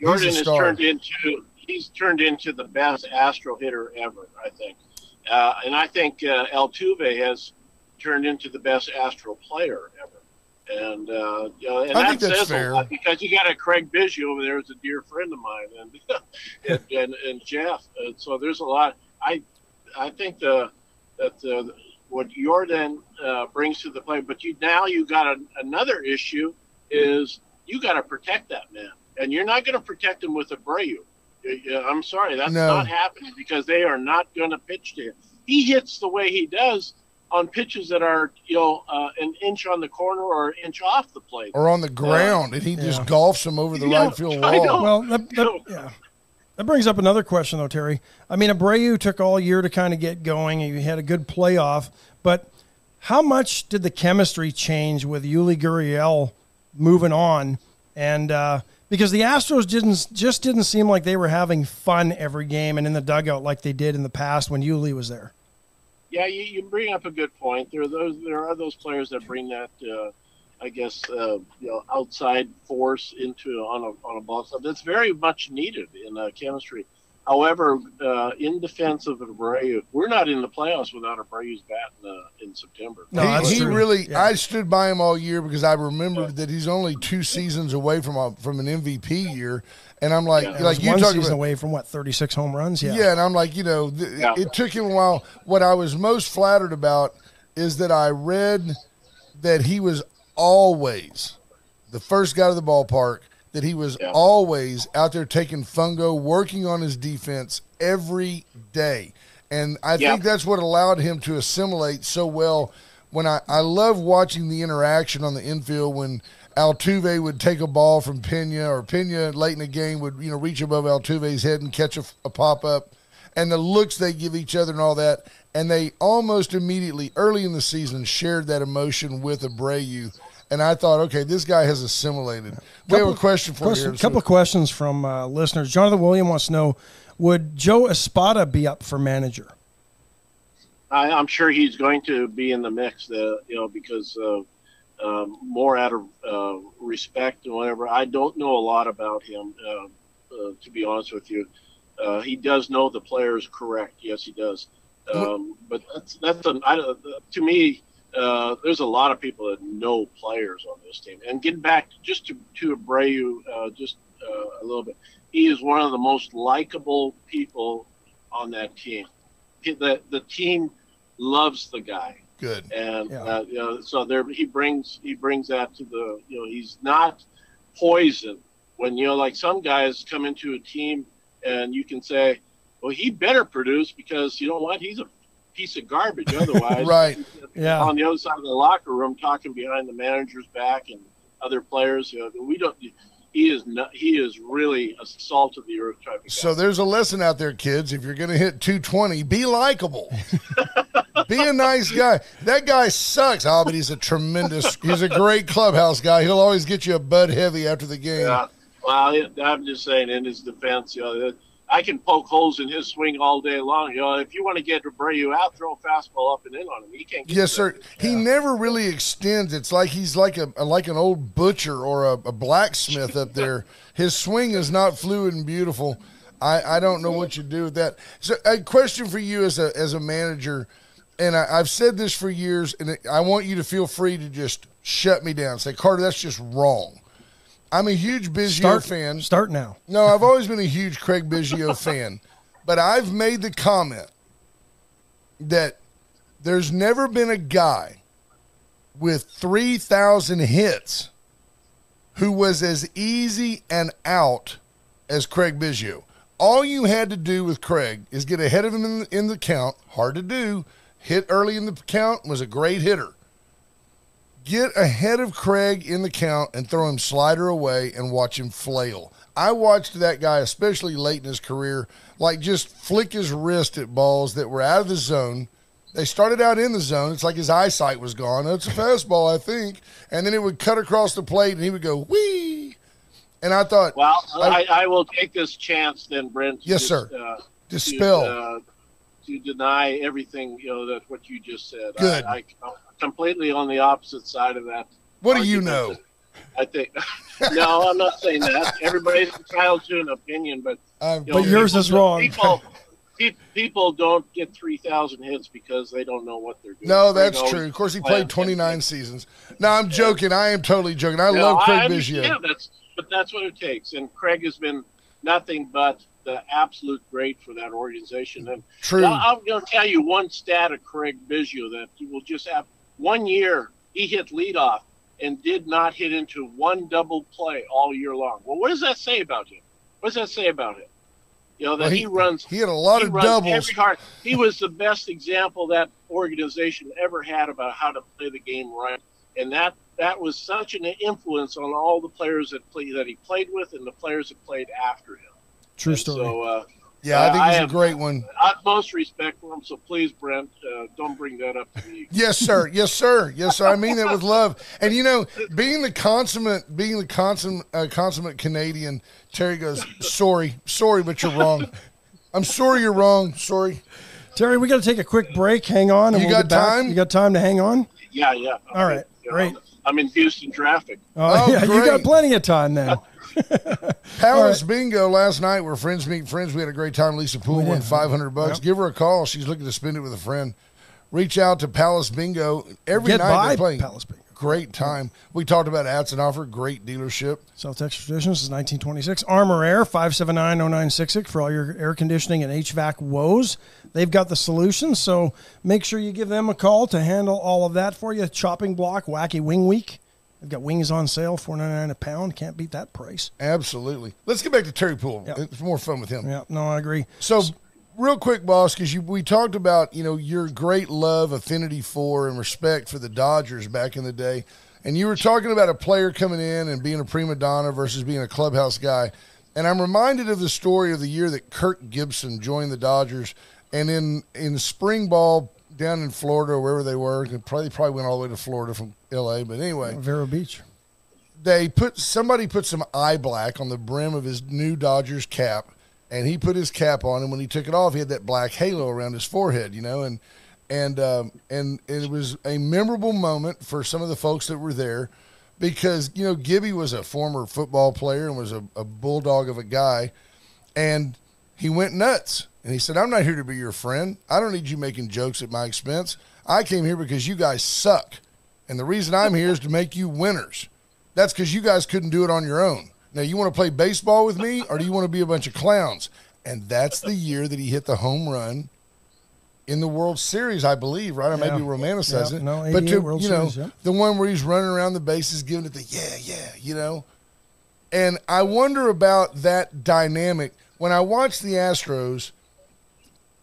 Yordan has turned into he's turned into the best Astro hitter ever. I think, uh, and I think uh, Altuve has turned into the best Astro player ever. And uh, and I that says fair. a lot because you got a Craig Biggio over there, who's a dear friend of mine, and and, and, and Jeff. And so there's a lot. I I think the that the, what Yordan uh, brings to the play, but you now you got a, another issue is you got to protect that man, and you're not going to protect him with Abreu. Uh, I'm sorry, that's No. not happening because they are not going to pitch to him. He hits the way he does on pitches that are you know uh, an inch on the corner or an inch off the plate. or on the ground, and he just Yeah. golfs them over the Yeah, right field wall. Well, that, that, yeah. That brings up another question, though, Terry. I mean, Abreu took all year to kind of get going. and He had a good playoff, but how much did the chemistry change with Yuli Gurriel moving on? And uh, because the Astros didn't just didn't seem like they were having fun every game and in the dugout like they did in the past when Yuli was there. Yeah, you, you bring up a good point. There are those there are those players that bring that uh, I guess uh, you know outside force into on a on a ball club. That's very much needed in uh, chemistry. However, uh, in defense of Abreu, we're not in the playoffs without Abreu's bat in, uh, in September. No, he, he really. Yeah. I stood by him all year because I remembered that he's only two seasons away from a, from an MVP year, and I'm like, Yeah. Like you one talking season about, away from what thirty six home runs. Yeah. Yeah, and I'm like, you know, th- Yeah. it took him a while. What I was most flattered about is that I read that he was always the first guy to the ballpark, that he was Yeah. always out there taking fungo, working on his defense every day. And I Yeah. think that's what allowed him to assimilate so well. When I, I love watching the interaction on the infield when Altuve would take a ball from Pena or Pena late in the game would, you know, reach above Altuve's head and catch a, a pop up and the looks they give each other and all that. And they almost immediately, early in the season, shared that emotion with Abreu. And I thought, okay, this guy has assimilated. We have a question for Question, you. a couple of questions from uh, listeners. Jonathan William wants to know: Would Joe Espada be up for manager? I, I'm sure he's going to be in the mix, uh, you know, because uh, um, more out of uh, respect and whatever. I don't know a lot about him, uh, uh, to be honest with you. Uh, he does know the players correct. Yes, he does. Um, but that's that's an, I, don't- to me. Uh, there's a lot of people that know players on this team. And getting back just to to Abreu, uh, just uh, a little bit, he is one of the most likable people on that team. He- The the team loves the guy Good. and Yeah. uh, you know, so there he brings he brings that to the you know he's not poison when you know like some guys come into a team and you can say well he better produce because you know what he's a piece of garbage otherwise Right. Yeah. on the other side of the locker room talking behind the manager's back and other players you know, we don't he is not he is really a salt of the earth type of guy. So there's a lesson out there, kids. If you're going to hit 220, be likable. be a nice guy. That guy sucks. Oh, but he's a tremendous, he's a great clubhouse guy. He'll always get you a Bud Heavy after the game. Yeah. Well, I'm just saying, in his defense, you know, I can poke holes in his swing all day long. You know, if you want to get Abreu out, throw a fastball up and in on him. He can't. Get Yes, sir. He never really extends. It's like he's like a like an old butcher or a, a blacksmith up there. His swing is not fluid and beautiful. I, I don't know what you do with that. So, a question for you as a as a manager, and I, I've said this for years, and I want you to feel free to just shut me down. Say, Carter, that's just wrong. I'm a huge Biggio Start fan. Start now. No, I've always been a huge Craig Biggio fan, but I've made the comment that there's never been a guy with 3,000 hits who was as easy and out as Craig Biggio. All you had to do with Craig is get ahead of him in the, in the count. Hard to do. Hit early in the count was a great hitter. Get ahead of Craig in the count and throw him slider away and watch him flail. I watched that guy, especially late in his career, like just flick his wrist at balls that were out of the zone. They started out in the zone. It's like his eyesight was gone. It's a fastball, I think. And then it would cut across the plate and he would go, wee. And I thought, Well, I- I, I will take this chance then, Brent. Yes, just, sir. Uh, dispel. To, uh, to deny everything, you know, that what you just said. Good. I, completely on the opposite side of that. what do you know? I think. no, I'm not saying that. Everybody's entitled to an opinion, but Uh, you But know, yours people- is wrong. People, people don't get three thousand hits because they don't know what they're doing. no, that's true. Of course, he played 29 seasons. No, I'm joking. I am totally joking. I Yeah, love Craig Biggio. That's, but that's what it takes. And Craig has been nothing but the absolute great for that organization. And True. I'm going to tell you one stat of Craig Biggio that you will just have one year he hit leadoff and did not hit into one double play all year long. Well, what does that say about him? What does that say about him? You know that Well, he, runs. He had a lot of doubles. He was the best example that organization ever had about how to play the game right, and that that was such an influence on all the players that play that he played with and the players that played after him. True And story. So, uh, Yeah, I think I he's a great one. utmost respect for him. So please, Brent, uh, don't bring that up to me. Yes, sir. Yes, sir. Yes, sir. I mean that with love. And you know, being the consummate, being the consummate, uh, consummate Canadian, Terry goes, "Sorry, sorry, but you're wrong. I'm sorry, you're wrong. Sorry. Terry, we got to take a quick break. Hang on. And You we'll got time? You got time to hang on? Yeah, yeah. All right, You great. I'm in Houston traffic. Oh, Oh, yeah, you got plenty of time then. Palace Bingo last night. We're friends meet friends. We had a great time. Lisa Poole We won did. 500 bucks. Yep. Give her a call. She's looking to spend it with a friend. Reach out to Palace Bingo every Get night. they're playing. Palace Bingo. Great time. We talked about Atzenhoffer. Great dealership. South Texas Traditions is 1926. Armor Air, 579-0966 for all your air conditioning and HVAC woes. They've got the solution, so make sure you give them a call to handle all of that for you. Chopping block, wacky wing week They've got wings on sale, four ninety nine a pound. Can't beat that price. Absolutely. Let's get back to Terry Puhl. Yeah. It's more fun with him. Yeah, no, I agree. So, real quick, boss, because we talked about you know your great love, affinity for, and respect for the Dodgers back in the day, and you were talking about a player coming in and being a prima donna versus being a clubhouse guy, and I'm reminded of the story of the year that Kirk Gibson joined the Dodgers, and in in spring ball down in Florida or wherever they were, they probably probably went all the way to Florida from L.A. But anyway, Vero Beach. they put somebody put some eye black on the brim of his new Dodgers cap, and he put his cap on, and when he took it off, he had that black halo around his forehead, you know, and and um, and it was a memorable moment for some of the folks that were there, because you know Gibby was a former football player and was a, a bulldog of a guy, and he went nuts. And he said, I'm not here to be your friend. I don't need you making jokes at my expense. I came here because you guys suck. And the reason I'm here is to make you winners. That's because you guys couldn't do it on your own. Now, you want to play baseball with me, or do you want to be a bunch of clowns? And that's the year that he hit the home run in the World Series, I believe, right? I may Yeah. be romanticizing Yeah, it. no, but to, World you know, Series, yeah. the one where he's running around the bases, giving it the yeah, yeah, you know. And I wonder about that dynamic. When I watch the Astros,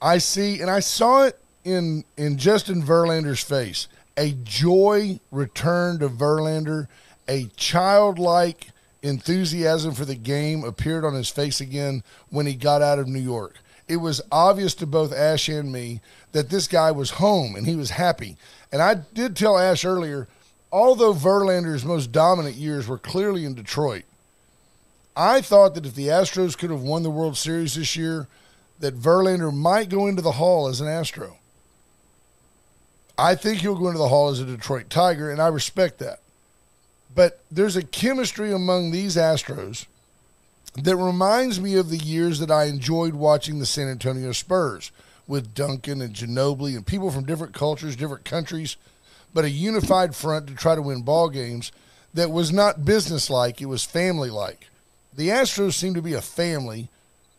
I see, and I saw it in in Justin Verlander's face, a joy returned to Verlander, a childlike enthusiasm for the game appeared on his face again when he got out of New York. It was obvious to both Ash and me that this guy was home and he was happy. And I did tell Ash earlier, although Verlander's most dominant years were clearly in Detroit, I thought that if the Astros could have won the World Series this year, that Verlander might go into the Hall as an Astro. I think he'll go into the Hall as a Detroit Tiger, and I respect that. But there's a chemistry among these Astros that reminds me of the years that I enjoyed watching the San Antonio Spurs with Duncan and Ginobili and people from different cultures, different countries, but a unified front to try to win ball games that was not businesslike, it was family like. The Astros seem to be a family,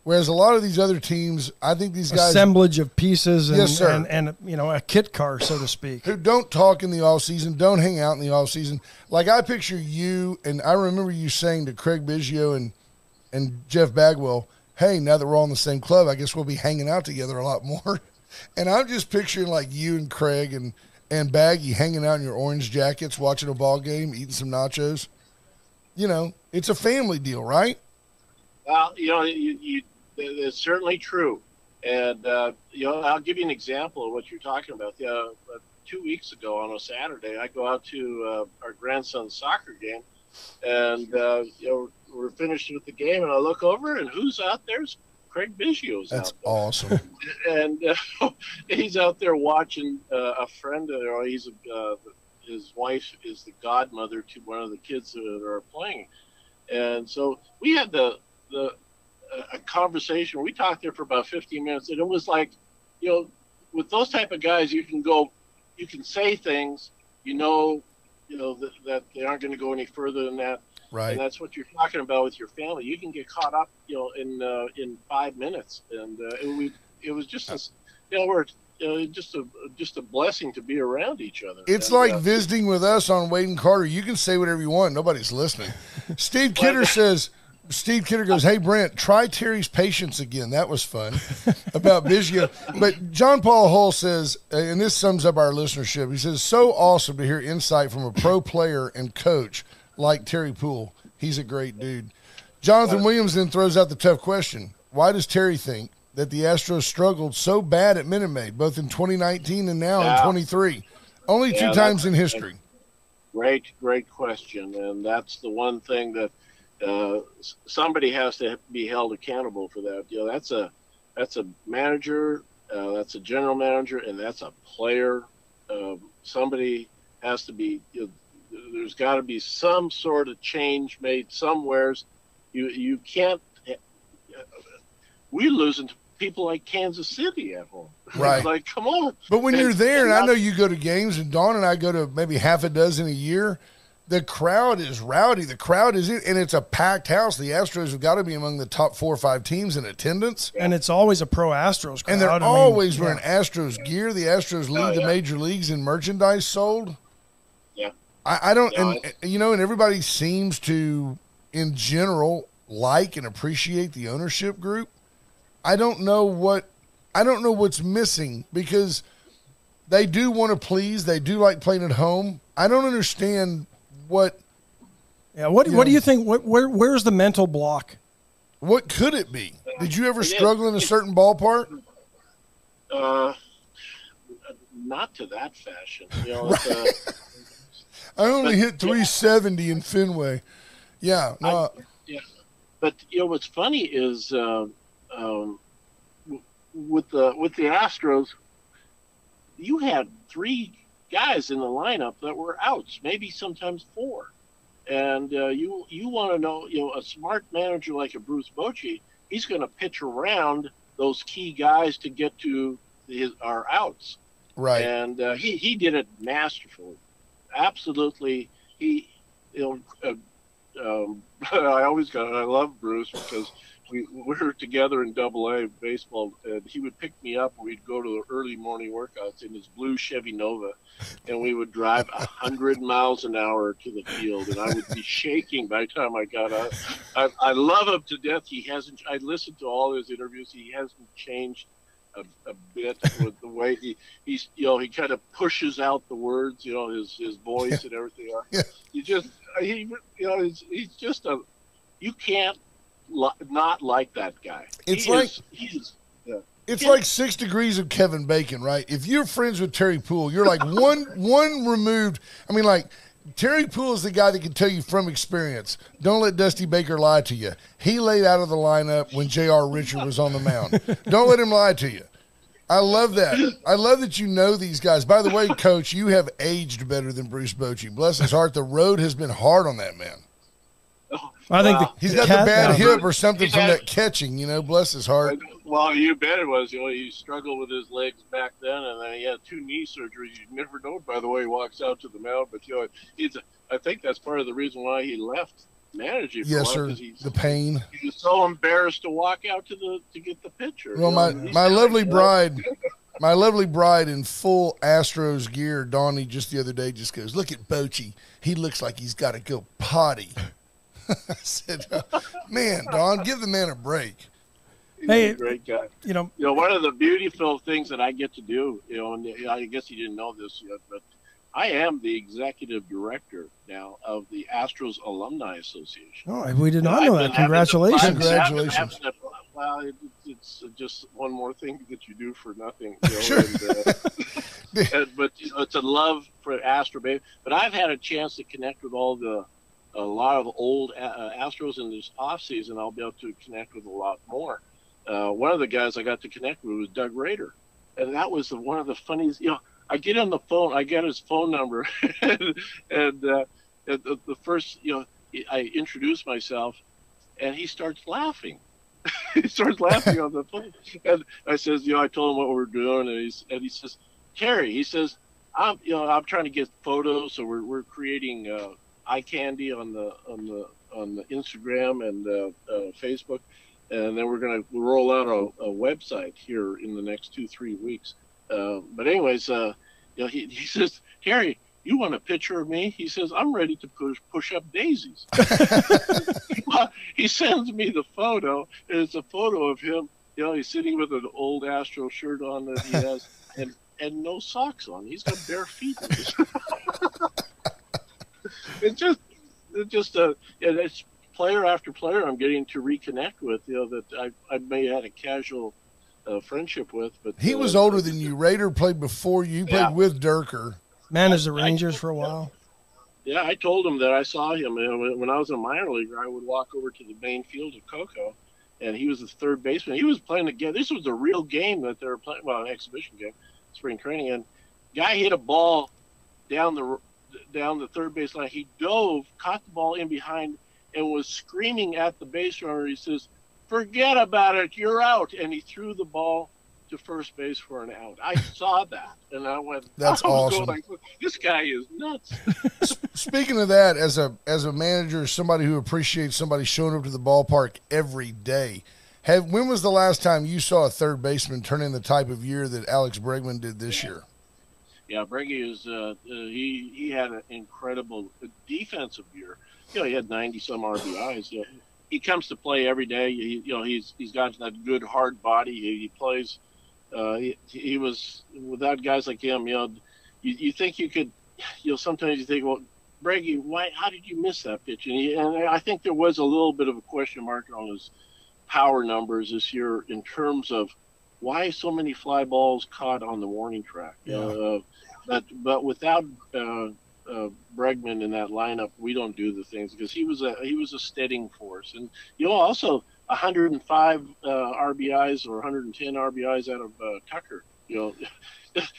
whereas a lot of these other teams, I think these guys Assemblage of pieces and, Yes, sir. and, and, you know, a kit car, so to speak. who don't talk in the off season, don't hang out in the off season. Like I picture you, and I remember you saying to Craig Biggio and and Jeff Bagwell, "Hey, now that we're all in the same club, I guess we'll be hanging out together a lot more." And I'm just picturing like you and Craig and and Baggy hanging out in your orange jackets, watching a ball game, eating some nachos. You know, it's a family deal, right? Well, you know, you, you, it's certainly true. And, uh, you know, I'll give you an example of what you're talking about. Uh, uh, two weeks ago on a Saturday, I go out to uh, our grandson's soccer game, and, uh, you know, we're finished with the game, and I look over, and who's out there? It's Craig Biggio's That's out there. awesome. and uh, he's out there watching uh, a friend. Or he's uh, his wife is the godmother to one of the kids that are playing, and so we had the the a conversation. We talked there for about 15 minutes, and it was like, you know, with those type of guys, you can go, you can say things, you know, you know that, that they aren't going to go any further than that Right. and that's what you're talking about with your family. You can get caught up, you know, in uh, in five minutes, and uh, it, we, it was just, a, you know, we're uh, just a just a blessing to be around each other. It's And, like uh, visiting with us on Wade and Carter. You can say whatever you want. Nobody's listening. Steve Kidder says, Steve Kidder goes, Hey, Brent, try Terry's patience again. That was fun about Biggio. But John Paul Hull says, uh, and this sums up our listenership, he says, So awesome to hear insight from a pro player and coach like Terry Puhl. He's a great dude. Jonathan Williams then throws out the tough question Why does Terry think that the Astros struggled so bad at Minute Maid, both in 2019 and now in Yeah. 23? Only two times in history. Great, great question, and that's the one thing that uh, somebody has to be held accountable for that. You know, that's a that's a manager, uh, that's a general manager, and that's a player. Um, somebody has to be. You know, there's got to be some sort of change made somewheres. You you can't. We're losing to people like Kansas City at home. Right. like, come on. But when And- you're there, and and I know you go to games, and Dawn and I go to maybe half a dozen a year, the crowd is rowdy. The crowd is, and it's a packed house. The Astros have got to be among the top four or five teams in attendance. And it's always a pro Astros crowd. And they're I mean, always yeah. wearing Astros gear. The Astros lead Oh, the major leagues in merchandise sold. Yeah. I, I don't, No, and you know, and everybody seems to, in general, like and appreciate the ownership group. I don't know what, I don't know what's missing because they do want to please. They do like playing at home. I don't understand what Yeah. What You What do you think? What, where Where's the mental block? what could it be. Did you ever struggle in a certain ballpark? Uh, not to that fashion. You know, it's, uh, I only But- hit 370 in Fenway. Yeah, no, but you know what's funny is uh, um, with the with the Astros, you had three guys in the lineup that were outs, maybe sometimes four, and uh, you you want to know you know a smart manager like a Bruce Bochy, he's going to pitch around those key guys to get to his our outs, right. and uh, he he did it masterfully, absolutely. He you know. Uh, um, I always got I love Bruce because we, we were together in Double A baseball, and he would pick me up. and We'd go to the early morning workouts in his blue Chevy Nova, and we would drive a hundred miles an hour to the field, and I would be shaking by the time I got out. I, I love him to death. He hasn't. I listened to all his interviews. He hasn't changed. A, a bit with the way he he's you know he kind of pushes out the words you know his his voice and everything Yeah. you just he you know he's, he's just a you can't li- not like that guy It's He like- is, he's It's Yeah. like six degrees of Kevin Bacon, right? If you're friends with Terry Puhl, you're like one one removed. I mean, like Terry Puhl is the guy that can tell you from experience. Don't let Dusty Baker lie to you. He laid out of the lineup when J.R. Richard was on the mound. Don't let him lie to you. I love that. I love that you know these guys. By the way, Coach, you have aged better than Bruce Bochy. Bless his heart. The road has been hard on that man. I think Wow. the He's got cat- the bad hip or something He's from had- that catching. You know, bless his heart. well you bet it was you know he struggled with his legs back then and then he had two knee surgeries you never know by the way he walks out to the mound but you know he's I think that's part of the reason why he left managing Yes, sir. he's, The pain. he was so embarrassed to walk out to the to get the pitcher Well, you my know, he's my lovely bride, my lovely bride in full Astros gear, Donnie, just the other day, just goes, "Look at Bochy. He looks like he's got to go potty." I said, "Man, Don, give the man a break." he's Hey, a great guy You know, you know, one of the beautiful things that I get to do, you know, and I guess you didn't know this yet, but I am the executive director now of the Astros Alumni Association. oh, we did not I've know that. Congratulations. I've having Congratulations. having to- Well, it, it's just one more thing that you do for nothing. You know, Sure. and, uh, and- but you know, it's a love for Astro Bay. But I've had a chance to connect with all the a lot of old uh, Astros in this offseason. I'll be able to connect with a lot more. Uh, one of the guys I got to connect with was Doug Rader, and that was one of the funniest. You know, I get on the phone, I get his phone number, and, and uh, the, the first, you know, I introduce myself, and he starts laughing. he starts laughing on the phone, and I says, you know, I told him what we we're doing, and he's and he says, Terry, he says, I'm, you know, I'm trying to get photos, so we're we're creating uh, eye candy on the on the on the Instagram and uh, uh, Facebook, and then we're gonna roll out a, a website here in the next two three weeks. Uh, but anyways, uh, you know, he, he says, Harry, you want a picture of me? He says, I'm ready to push push up daisies. Well, he sends me the photo, and it's a photo of him. You know, he's sitting with an old Astro shirt on that he has, and and no socks on. He's got bare feet. it's just, it's just a, and it's player after player I'm getting to reconnect with. You know that I I may have had a casual uh, friendship with, but He uh, was older than you. Rader played before you. You played Yeah. with Dierker. Managed the Rangers for a while. Yeah, I told him that I saw him and when, when I was in a minor leaguer. I would walk over to the main field of Cocoa, and he was the third baseman. He was playing the game. This was a real game that they were playing. Well, an exhibition game, spring training, and guy hit a ball down the down the third base line. He dove, caught the ball in behind, and was screaming at the base runner. He says, "Forget about it, you're out!" And he threw the ball to first base for an out. I saw that, and I went, That's I was awesome. Like, this guy is nuts. Speaking of that, as a as a manager, somebody who appreciates somebody showing up to the ballpark every day. Have when was the last time you saw a third baseman turn in the type of year that Alex Bregman did this year? Yeah, Breggy is. Uh, uh, he he had an incredible defensive year. You know, he had 90 some RBIs. You know, he comes to play every day. He, you know, he's he's got that good hard body. He, he plays. Uh, he, he was without guys like him. You know, you, you think you could. You know, sometimes you think, well, Breggy, why? How did you miss that pitch? And, he, and I think there was a little bit of a question mark on his power numbers this year in terms of why so many fly balls caught on the warning track. Yeah. Uh, but but without uh, uh, Bregman in that lineup, we don't do the things because he was a he was a steadying force, and you know also 105 uh, RBIs or 110 RBIs out of uh, Tucker. You know,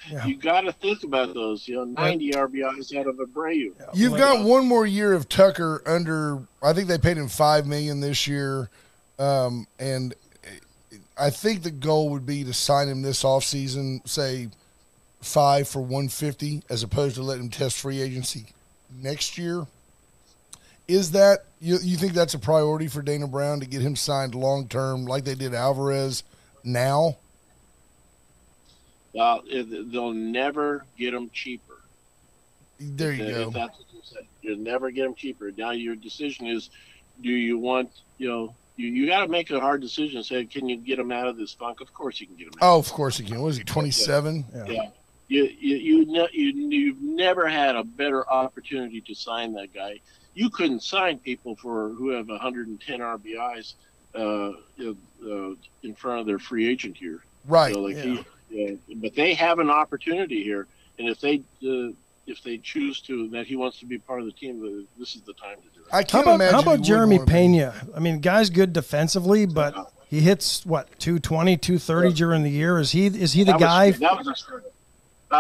Yeah. you got to think about those. You know, 90 RBIs out of Abreu. You've Well, got one more year of Tucker under. I think they paid him five million this year, um, and I think the goal would be to sign him this offseason, say five for one fifty, as opposed to letting him test free agency next year. Is that you? You think that's a priority for Dana Brown to get him signed long term, like they did Alvarez now? Uh, it- they'll never get them cheaper. There you If go. that's what you said. You'll never get them cheaper. Now your decision is, do you want, you know, you, you got to make a hard decision. Say, can you get them out of this funk? Of course you can get them out. Oh, of course you can. What is he? Twenty seven. Yeah. Yeah. You you you, ne- you you've never had a better opportunity to sign that guy. You couldn't sign people for who have 110 RBIs uh, uh, in front of their free agent here. Right. So, like yeah. he, yeah, but they have an opportunity here, and if they uh, if they choose to that he wants to be part of the team, uh, this is the time to do it. I How can't about, imagine. how about Jeremy. Pena? I mean, guy's good defensively, but he hits what 220, 230 during the year. Is he is he the That was- guy? that was a,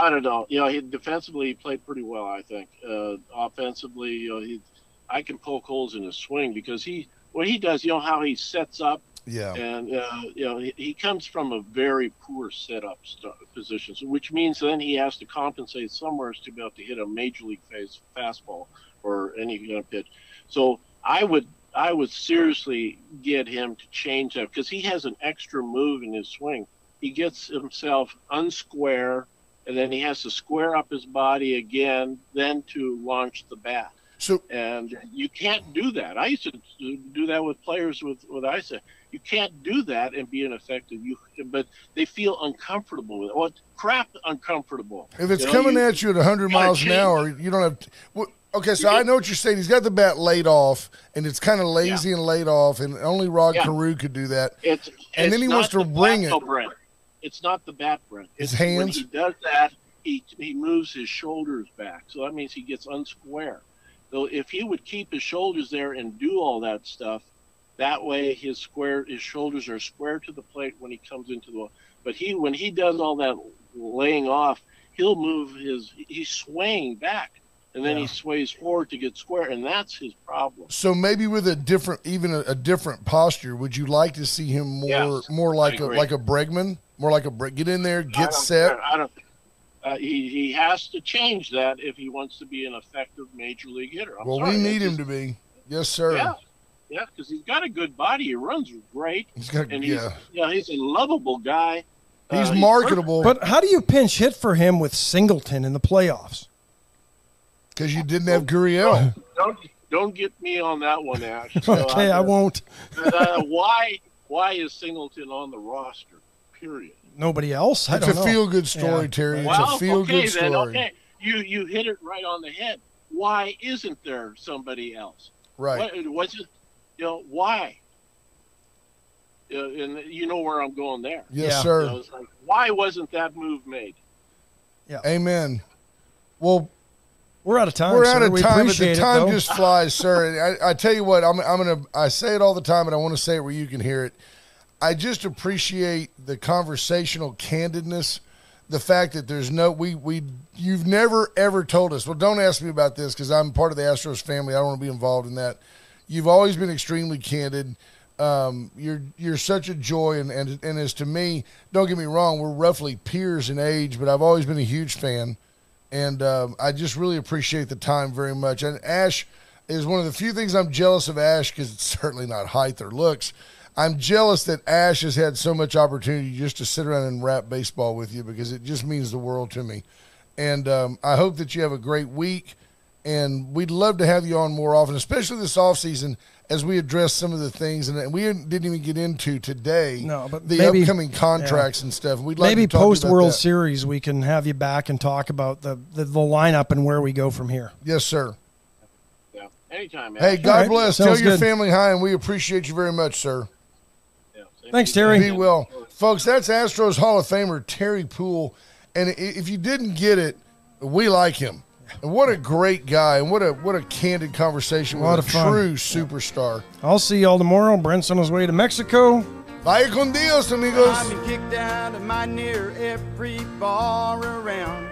I don't know. You know, he defensively he played pretty well. I think. Uh, offensively, you know, he I can poke holes in his swing because he what he does. You know how he sets up Yeah. and uh, you know he, he comes from a very poor setup st- position, so, which means then he has to compensate somewhere to be able to hit a major league phase fastball or any kind of pitch. So I would I would seriously get him to change that because he has an extra move in his swing. He gets himself unsquare, and then he has to square up his body again, then to launch the bat So and you can't do that. I used to do that with players with with ISA. You can't do that and be ineffective. You, but they feel uncomfortable with it. What crap? Uncomfortable. If it's You know, coming you- at you at 100 gotta miles an hour, you don't have. To, well, okay, so I know what you're saying. He's got the bat laid off, and it's kind of lazy and laid off, and only Rod Yeah. Carew could do that. It's And it's then he wants to bring it. It's not the bat, Brent. His It's When hands? he does that, he he moves his shoulders back, so that means he gets unsquare. So if he would keep his shoulders there and do all that stuff, that way his square his shoulders are square to the plate when he comes into the. But he when he does all that laying off, he'll move his he's swaying back, and then Yeah. he sways forward to get square, and that's his problem. So maybe with a different, even a, a different posture, would you like to see him more, Yes, more like a like a Bregman, more like a Bre- get in there, get don't- set? I don't. Uh, he he has to change that if he wants to be an effective major league hitter. I'm Well, sorry, we need him to be. Yes, sir. Yeah, yeah, because he's got a good body. He runs great, He's got, and he's yeah. yeah, he's a lovable guy. He's Uh, marketable But how do you pinch hit for him with Singleton in the playoffs? because you didn't have Gurriel. Don't don't get me on that one, Ash. So Okay, I I'm- won't. uh, why why is Singleton on the roster? Period. Nobody else. I It's don't a know. feel good story, Yeah. Terry. It's well, a feel okay good story. then. Okay, you you hit it right on the head. Why isn't there somebody else? Right. What, what's it? You know why? Uh, and you know where I'm going there. Yes, Yeah. sir. You know, it's like, why wasn't that move made? Yeah. Amen. Well, We're out of time. we're sir. out of We time, but the time though. just flies, sir. I, I tell you what, I'm, I'm gonna. I say it all the time, and I want to say it where you can hear it. I just appreciate the conversational candidness, the fact that there's no we we you've never ever told us. Well, don't ask me about this because I'm part of the Astros family. I don't want to be involved in that. You've always been extremely candid. Um, you're you're such a joy, and, and and as to me, don't get me wrong, we're roughly peers in age, but I've always been a huge fan and um, I just really appreciate the time very much. And Ash is one of the few things I'm jealous of Ash because it's certainly not height or looks. I'm jealous that Ash has had so much opportunity just to sit around and rap baseball with you because it just means the world to me. And um, I hope that you have a great week. And we'd love to have you on more often, especially this off season as we address some of the things. And we didn't even get into today No, but the maybe- upcoming contracts and stuff. We'd like Maybe to talk to you post World that. Series, we can have you back and talk about the, the, the lineup and where we go from here. Yes, sir. Yeah. Anytime, man. Hey, God right. bless. Tell your good. family hi, and we appreciate you very much, sir. Yeah, same Thanks. Terry. Be well. Folks, that's Astros Hall of Famer Terry Puhl. And if you didn't get it, we like him. And what a great guy, and what a what a candid conversation A lot with a fun. true superstar. I'll see y'all tomorrow. Brent's on his way to Mexico. Vaya con Dios, amigos. I've been kicked out of my near every bar around.